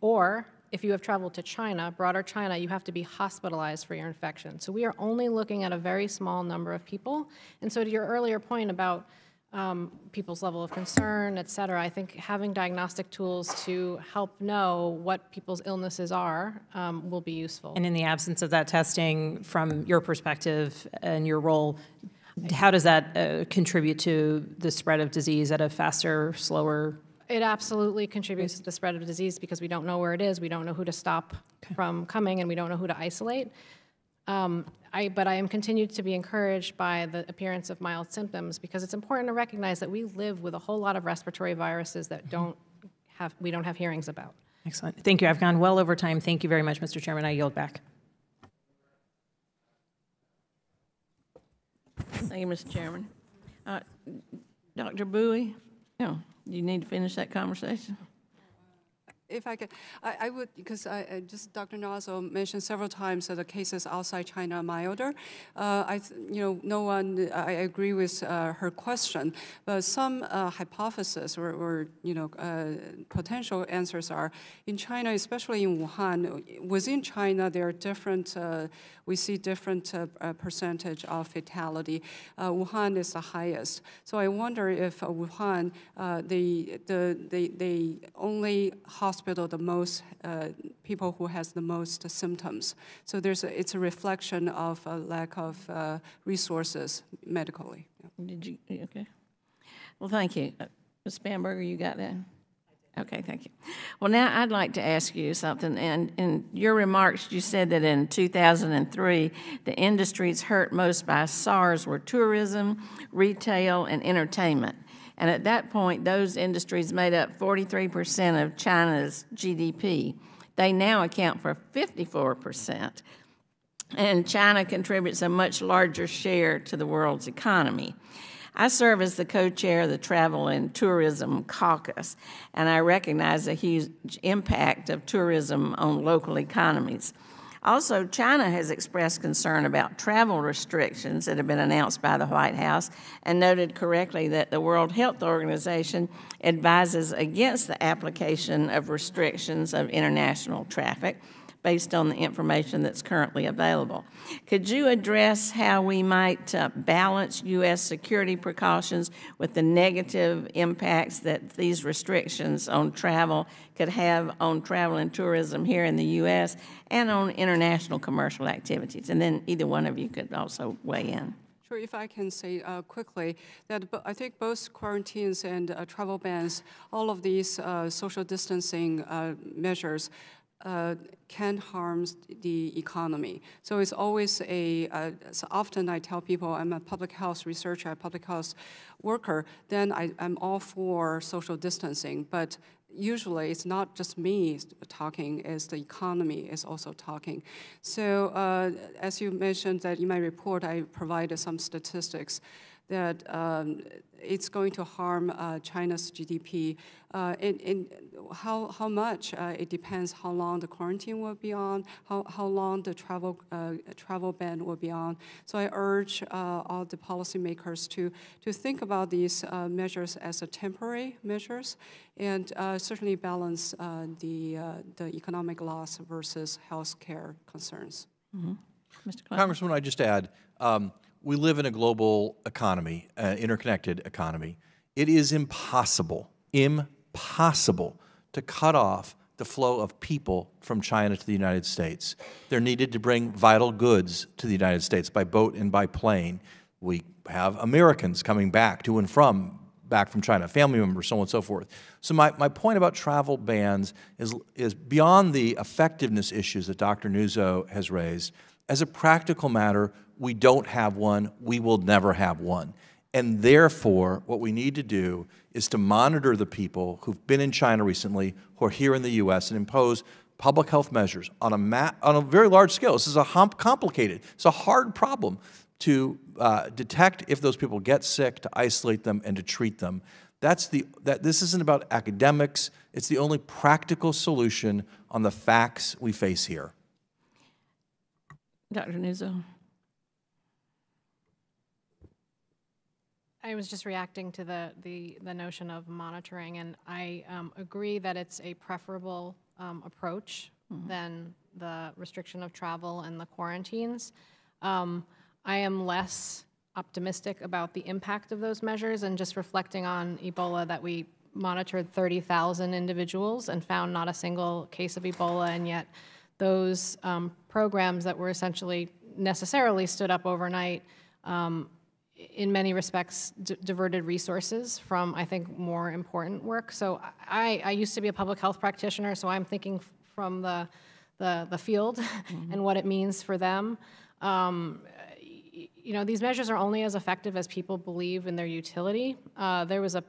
or if you have traveled to China, broader China, you have to be hospitalized for your infection. So we are only looking at a very small number of people. And so to your earlier point about um, people's level of concern, et cetera, I think having diagnostic tools to help know what people's illnesses are um, will be useful. And in the absence of that testing, from your perspective and your role, how does that uh, contribute to the spread of disease at a faster, slower? It absolutely contributes to the spread of disease because we don't know where it is, we don't know who to stop from coming, and we don't know who to isolate. Um, I, but I am continued to be encouraged by the appearance of mild symptoms because it's important to recognize that we live with a whole lot of respiratory viruses that don't have, we don't have hearings about. Excellent. Thank you. I've gone well over time. Thank you very much, Mr. Chairman. I yield back. Thank you, Mr. Chairman. Uh, Dr. Bouey, no, you need to finish that conversation. If I could, I, I would, because I, I just, Dr. Nuzzo mentioned several times that the cases outside China are milder. Uh, I, you know, no one, I agree with uh, her question, but some uh, hypothesis or, or, you know, uh, potential answers are, in China, especially in Wuhan, within China, there are different, uh, we see different uh, percentage of fatality. Uh, Wuhan is the highest. So I wonder if uh, Wuhan, uh, the, the, the, the only hospital, the most uh, people who has the most symptoms. So there's a, it's a reflection of a lack of uh, resources medically. Did you, okay. Well, thank you. Uh, Ms. Spanberger, you got that? Okay, thank you. Well, now I'd like to ask you something. And in your remarks, you said that in 2003, the industries hurt most by SARS were tourism, retail, and entertainment. And at that point, those industries made up 43% of China's GDP. They now account for 54%. And China contributes a much larger share to the world's economy. I serve as the co chair of the Travel and Tourism Caucus, and I recognize the huge impact of tourism on local economies. Also, China has expressed concern about travel restrictions that have been announced by the White House and noted correctly that the World Health Organization advises against the application of restrictions of international traffic based on the information that's currently available. Could you address how we might uh, balance U.S. security precautions with the negative impacts that these restrictions on travel could have on travel and tourism here in the U.S. and on international commercial activities? And then either one of you could also weigh in. Sure, if I can say uh, quickly that I think both quarantines and uh, travel bans, all of these uh, social distancing uh, measures uh, can harm the economy. So it's always a, uh, so often I tell people I'm a public health researcher, a public health worker, then I, I'm all for social distancing. But usually it's not just me talking, it's the economy is also talking. So uh, as you mentioned that in my report, I provided some statistics. That um, it's going to harm uh, China's GDP. Uh, and, and how, how much? Uh, it depends how long the quarantine will be on, how, how long the travel, uh, travel ban will be on. So I urge uh, all the policymakers to, to think about these uh, measures as a temporary measures and certainly balance the, the economic loss versus health care concerns. Mm -hmm. Mr. Congressman, I just add, um, we live in a global economy, uh, interconnected economy. It is impossible, impossible to cut off the flow of people from China to the United States. They're needed to bring vital goods to the United States by boat and by plane. We have Americans coming back to and from back from China, family members, so on and so forth. So my, my point about travel bans is, is beyond the effectiveness issues that Dr. Nuzzo has raised. As a practical matter, we don't have one, we will never have one. And therefore, what we need to do is to monitor the people who've been in China recently, who are here in the U.S., and impose public health measures on a, on a very large scale. This is a complicated, it's a hard problem to uh, detect if those people get sick, to isolate them, and to treat them. That's the, that, this isn't about academics. It's the only practical solution on the facts we face here. Dr. Nuzzo. I was just reacting to the, the, the notion of monitoring, and I um, agree that it's a preferable um, approach mm -hmm. than the restriction of travel and the quarantines. Um, I am less optimistic about the impact of those measures, and just reflecting on Ebola, that we monitored 30,000 individuals and found not a single case of Ebola, and yet those um, programs that were essentially necessarily stood up overnight um, in many respects, diverted resources from, I think, more important work. So I, I used to be a public health practitioner, so I'm thinking from the, the, the field mm -hmm. and what it means for them. Um, you know, these measures are only as effective as people believe in their utility. Uh, there was a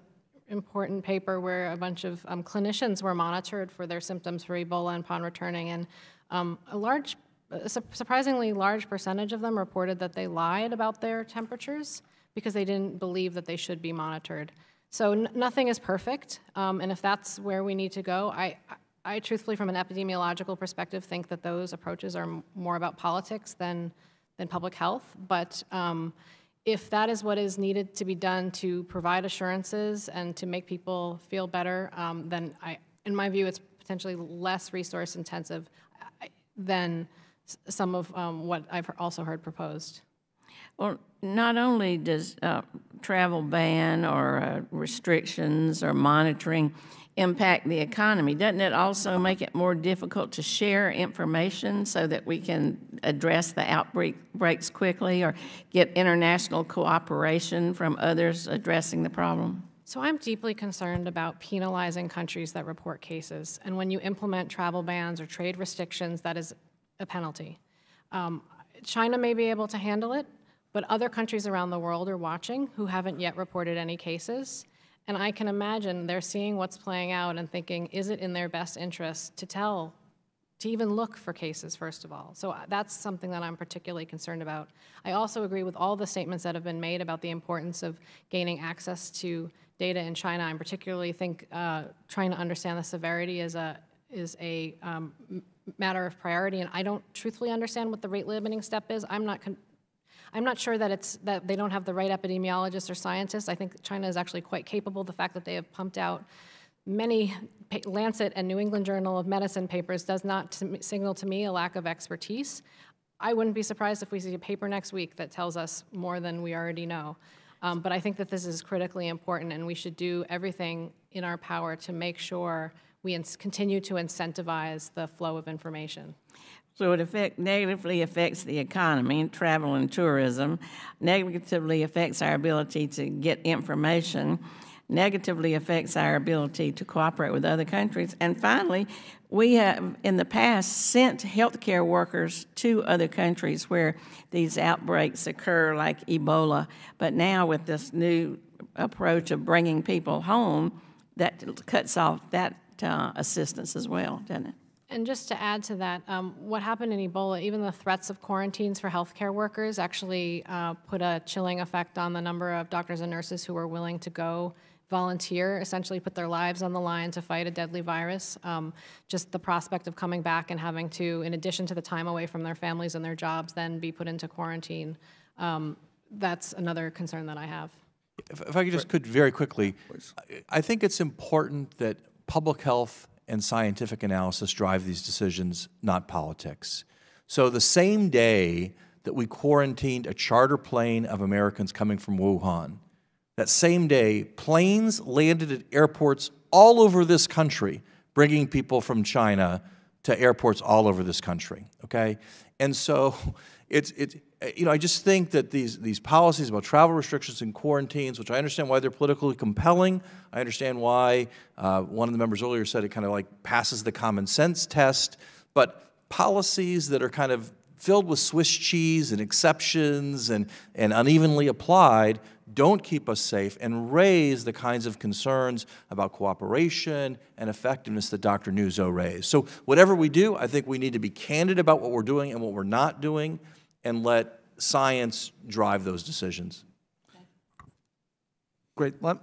important paper where a bunch of um, clinicians were monitored for their symptoms for Ebola upon returning, and um, a large a surprisingly large percentage of them reported that they lied about their temperatures because they didn't believe that they should be monitored. So nothing is perfect, um, and if that's where we need to go, I, I truthfully, from an epidemiological perspective, think that those approaches are more about politics than, than public health. But um, if that is what is needed to be done to provide assurances and to make people feel better, um, then I, in my view, it's potentially less resource intensive than some of um, what I've also heard proposed. Well, not only does uh, travel ban or uh, restrictions or monitoring impact the economy, doesn't it also make it more difficult to share information so that we can address the outbreaks quickly or get international cooperation from others addressing the problem? So I'm deeply concerned about penalizing countries that report cases. And when you implement travel bans or trade restrictions, that is a penalty. Um, China may be able to handle it, but other countries around the world are watching who haven't yet reported any cases. And I can imagine they're seeing what's playing out and thinking, is it in their best interest to tell, to even look for cases, first of all? So uh, that's something that I'm particularly concerned about. I also agree with all the statements that have been made about the importance of gaining access to data in China. I particularly think uh, trying to understand the severity is a, is a um, matter of priority, and I don't truthfully understand what the rate limiting step is. I'm not. I'm not sure that it's that they don't have the right epidemiologists or scientists. I think China is actually quite capable. The fact that they have pumped out many Lancet and New England Journal of Medicine papers does not signal to me a lack of expertise. I wouldn't be surprised if we see a paper next week that tells us more than we already know. Um, but I think that this is critically important, and we should do everything in our power to make sure we continue to incentivize the flow of information. So it affect, negatively affects the economy, travel and tourism, negatively affects our ability to get information, negatively affects our ability to cooperate with other countries. And finally, we have in the past sent healthcare workers to other countries where these outbreaks occur, like Ebola. But now, with this new approach of bringing people home, that cuts off that uh, assistance as well, doesn't it? And just to add to that, um, what happened in Ebola, even the threats of quarantines for healthcare workers actually uh, put a chilling effect on the number of doctors and nurses who were willing to go volunteer, essentially put their lives on the line to fight a deadly virus. Um, just the prospect of coming back and having to, in addition to the time away from their families and their jobs, then be put into quarantine. Um, that's another concern that I have. If, if I could just could very quickly, I- I think it's important that public health and scientific analysis drive these decisions, not politics. So the same day that we quarantined a charter plane of Americans coming from Wuhan, that same day, planes landed at airports all over this country, bringing people from China to airports all over this country. Okay, and so it's it's you know I just think that these these policies about travel restrictions and quarantines, which I understand why they're politically compelling. I understand why uh, one of the members earlier said it kind of like passes the common sense test, but policies that are kind of filled with Swiss cheese and exceptions and, and unevenly applied don't keep us safe and raise the kinds of concerns about cooperation and effectiveness that Dr. Nuzzo raised. So whatever we do, I think we need to be candid about what we're doing and what we're not doing and let science drive those decisions. Great. Let,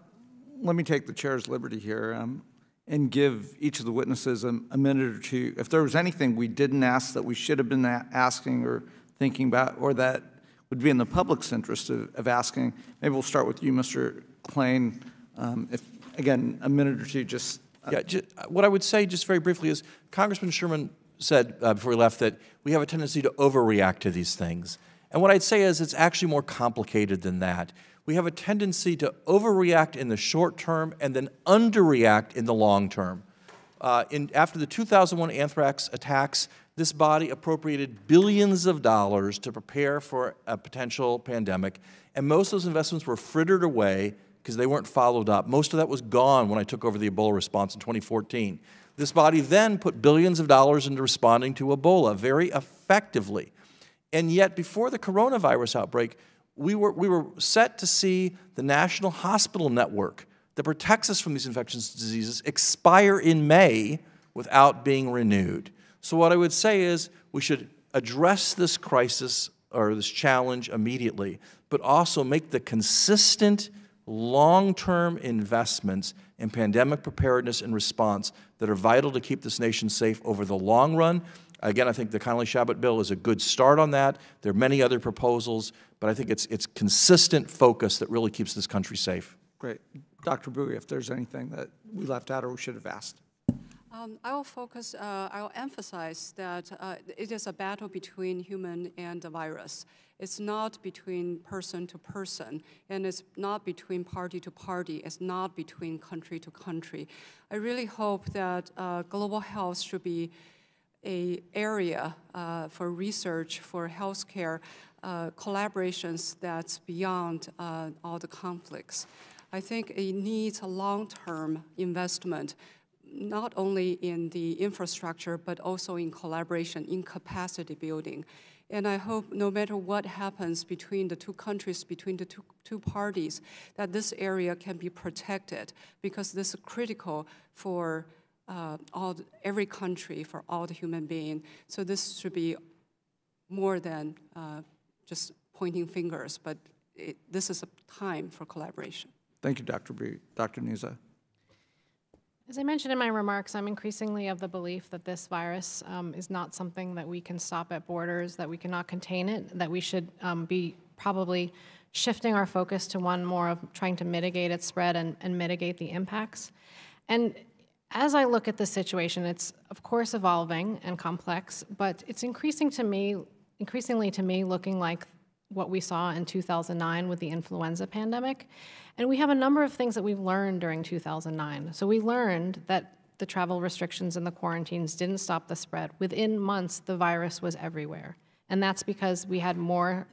let me take the chair's liberty here um, and give each of the witnesses a, a minute or two. If there was anything we didn't ask that we should have been asking or thinking about, or that would be in the public's interest of, of asking, maybe we'll start with you, Mr. Klain. Um, if, again, a minute or two, just. uh, Yeah, ju- what I would say just very briefly is Congressman Sherman said uh, before we left that we have a tendency to overreact to these things. And what I'd say is it's actually more complicated than that. We have a tendency to overreact in the short term and then underreact in the long term. Uh, in, after the 2001 anthrax attacks, this body appropriated billions of dollars to prepare for a potential pandemic, and most of those investments were frittered away because they weren't followed up. Most of that was gone when I took over the Ebola response in 2014. This body then put billions of dollars into responding to Ebola very effectively. And yet, before the coronavirus outbreak, we were, we were set to see the National Hospital Network that protects us from these infectious diseases expire in May without being renewed. So, what I would say is we should address this crisis or this challenge immediately, but also make the consistent, long term investments in pandemic preparedness and response that are vital to keep this nation safe over the long run. Again, I think the Connolly Chabot bill is a good start on that. There are many other proposals, but I think it's, it's consistent focus that really keeps this country safe. Great. Dr. Bouey, if there's anything that we left out or we should have asked. Um, I will focus, uh, I will emphasize that uh, it is a battle between human and the virus. It's not between person to person, and it's not between party to party, it's not between country to country. I really hope that uh, global health should be a area uh, for research, for healthcare, uh, collaborations that's beyond uh, all the conflicts. I think it needs a long-term investment, not only in the infrastructure, but also in collaboration, in capacity building. And I hope no matter what happens between the two countries, between the two, two parties, that this area can be protected because this is critical for uh, all, every country, for all the human being. So this should be more than uh, just pointing fingers, but it, this is a time for collaboration. Thank you, Dr. Bouey. Dr. Nuzzo. As I mentioned in my remarks, I'm increasingly of the belief that this virus um, is not something that we can stop at borders, that we cannot contain it, that we should um, be probably shifting our focus to one more of trying to mitigate its spread and, and mitigate the impacts. And as I look at the situation, it's of course evolving and complex, but it's increasing to me, increasingly to me, looking like what we saw in 2009 with the influenza pandemic. And we have a number of things that we've learned during 2009. So we learned that the travel restrictions and the quarantines didn't stop the spread. Within months, the virus was everywhere. And that's because we had more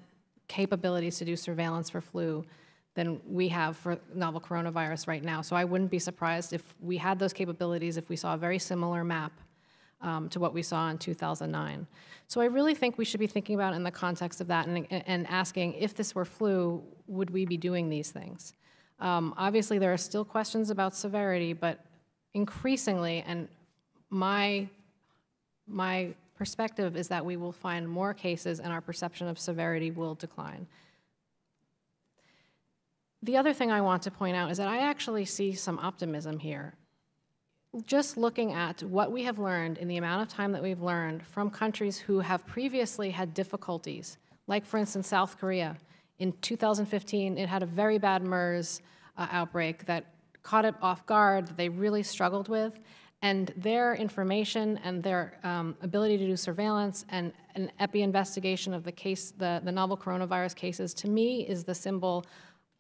capabilities to do surveillance for flu than we have for novel coronavirus right now. So I wouldn't be surprised if we had those capabilities, if we saw a very similar map um, to what we saw in 2009. So I really think we should be thinking about in the context of that and, and asking if this were flu, would we be doing these things? Um, obviously, there are still questions about severity, but increasingly, and my my perspective is that we will find more cases and our perception of severity will decline. The other thing I want to point out is that I actually see some optimism here. Just looking at what we have learned in the amount of time that we've learned from countries who have previously had difficulties, like for instance South Korea. In 2015, it had a very bad MERS uh, outbreak that caught it off guard, that they really struggled with. And their information and their um, ability to do surveillance and an epi investigation of the case, the, the novel coronavirus cases, to me is the symbol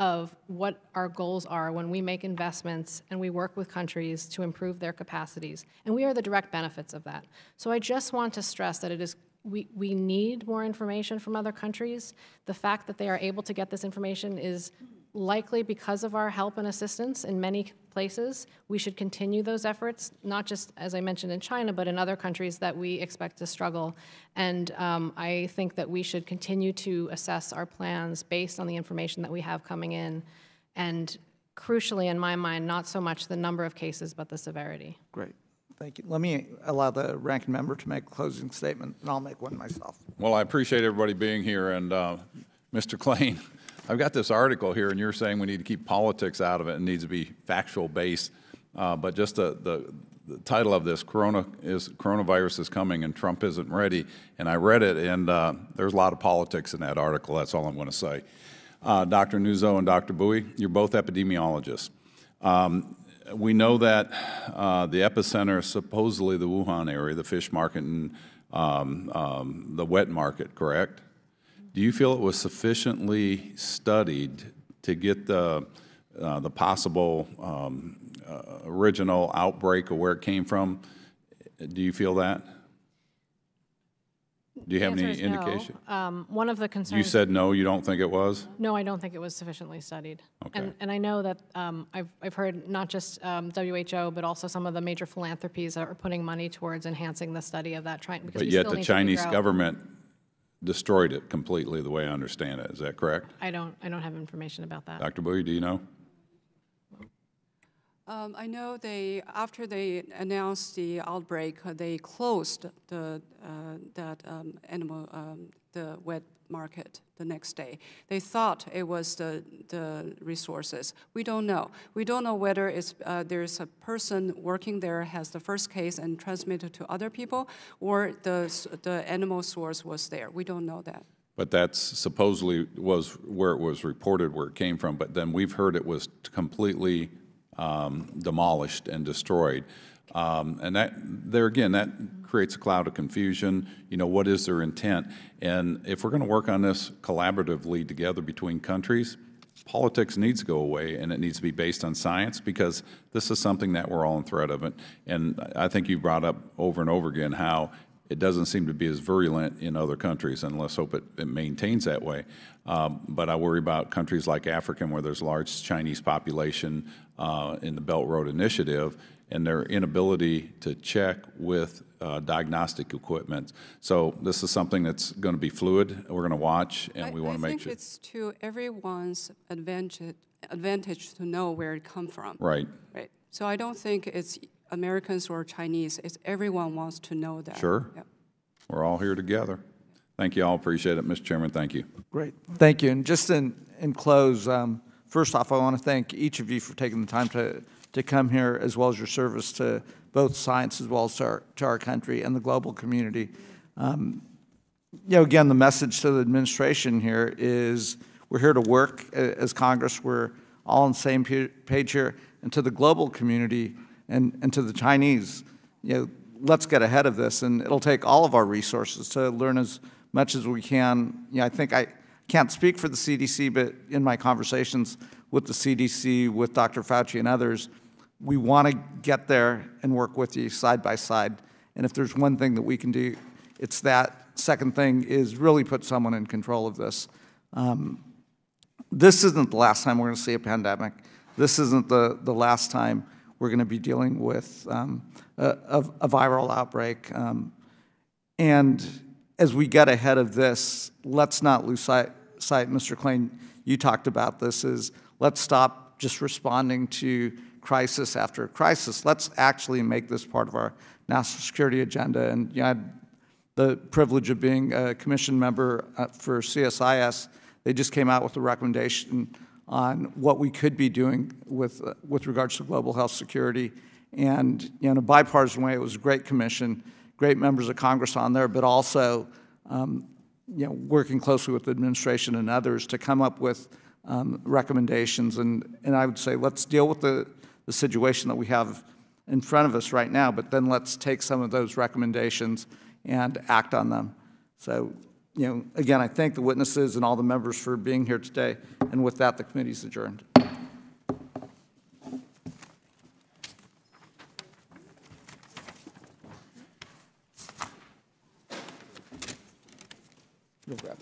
of what our goals are when we make investments and we work with countries to improve their capacities. And we are the direct benefits of that. So I just want to stress that it is we, we need more information from other countries. The fact that they are able to get this information is likely because of our help and assistance in many places. We should continue those efforts, not just, as I mentioned, in China, but in other countries that we expect to struggle. And um, I think that we should continue to assess our plans based on the information that we have coming in. And crucially, in my mind, not so much the number of cases, but the severity. Great. Thank you. Let me allow the ranking member to make a closing statement, and I'll make one myself. Well, I appreciate everybody being here, and uh, Mr. Klain, I've got this article here, and you're saying we need to keep politics out of it and needs to be factual based. Uh, but just the, the, the, title of this, Corona is coronavirus is coming and Trump isn't ready. And I read it, and uh, there's a lot of politics in that article. That's all I'm going to say. Uh, Dr. Nuzzo and Dr. Bouey, you're both epidemiologists. Um, we know that uh, the epicenter is supposedly the Wuhan area, the fish market and um, um, the wet market, correct? Do you feel it was sufficiently studied to get the, uh, the possible um, uh, original outbreak of where it came from? Do you feel that? Do you have any is no. indication? Um, one of the concerns. You said no, you don't think it was? No, I don't think it was sufficiently studied. Okay. And, and I know that um, I've, I've heard not just um, WHO, but also some of the major philanthropies that are putting money towards enhancing the study of that. Trying, because But yet the Chinese government destroyed it completely, the way I understand it. Is that correct? I don't, I don't have information about that. Dr. Bouey, do you know? Um, I know they, after they announced the outbreak, uh, they closed the, uh, that um, animal, um, the wet market the next day. They thought it was the, the resources. We don't know. We don't know whether it's, uh, there's a person working there has the first case and transmitted to other people, or the, the animal source was there. We don't know that. But that's supposedly was where it was reported, where it came from, but then we've heard it was completely um, demolished and destroyed. Um, And that, there again, that creates a cloud of confusion. You know, what is their intent? And if we're going to work on this collaboratively together between countries, politics needs to go away and it needs to be based on science because this is something that we're all in threat of. It. And I think you brought up over and over again how it doesn't seem to be as virulent in other countries, and let's hope it, it maintains that way. Um, but I worry about countries like Africa, where there's large Chinese population uh, in the Belt Road Initiative, and their inability to check with uh, diagnostic equipment. So this is something that's going to be fluid. We're going to watch, and I- we want to make sure. I make think sure. it's to everyone's advantage, advantage to know where it come from. Right. Right. So I don't think it's Americans or Chinese. It's everyone wants to know that. Sure. Yep. We're all here together. Thank you all. Appreciate it, Mr. Chairman. Thank you. Great, thank you. And just in, in close, um, first off, I want to thank each of you for taking the time to, to come here, as well as your service to both science as well as to our, to our country and the global community. Um, you know, again, the message to the administration here is we're here to work as Congress. We're all on the same page here. And to the global community and, and to the Chinese, you know, let's get ahead of this. And it'll take all of our resources to learn as much as we can. You know, I think I can't speak for the CDC, but in my conversations with the CDC, with Dr. Fauci and others, we want to get there and work with you side by side. And if there's one thing that we can do, it's that. Second thing is really put someone in control of this. Um, this isn't the last time we're going to see a pandemic. This isn't the, the last time we're going to be dealing with um, a, a, viral outbreak. Um, and as we get ahead of this, let's not lose sight, sight, Mr. Klain, you talked about this, is let's stop just responding to crisis after crisis. Let's actually make this part of our national security agenda. And you know, I had the privilege of being a commission member uh, for CSIS. They just came out with a recommendation on what we could be doing with, uh, with regards to global health security. And you know, in a bipartisan way, it was a great commission, great members of Congress on there, but also um, you know, working closely with the administration and others to come up with um, recommendations. And, and I would say let's deal with the, the situation that we have in front of us right now, but then let's take some of those recommendations and act on them. So, you know, again, I thank the witnesses and all the members for being here today. And with that, the committee is adjourned. You'll grab.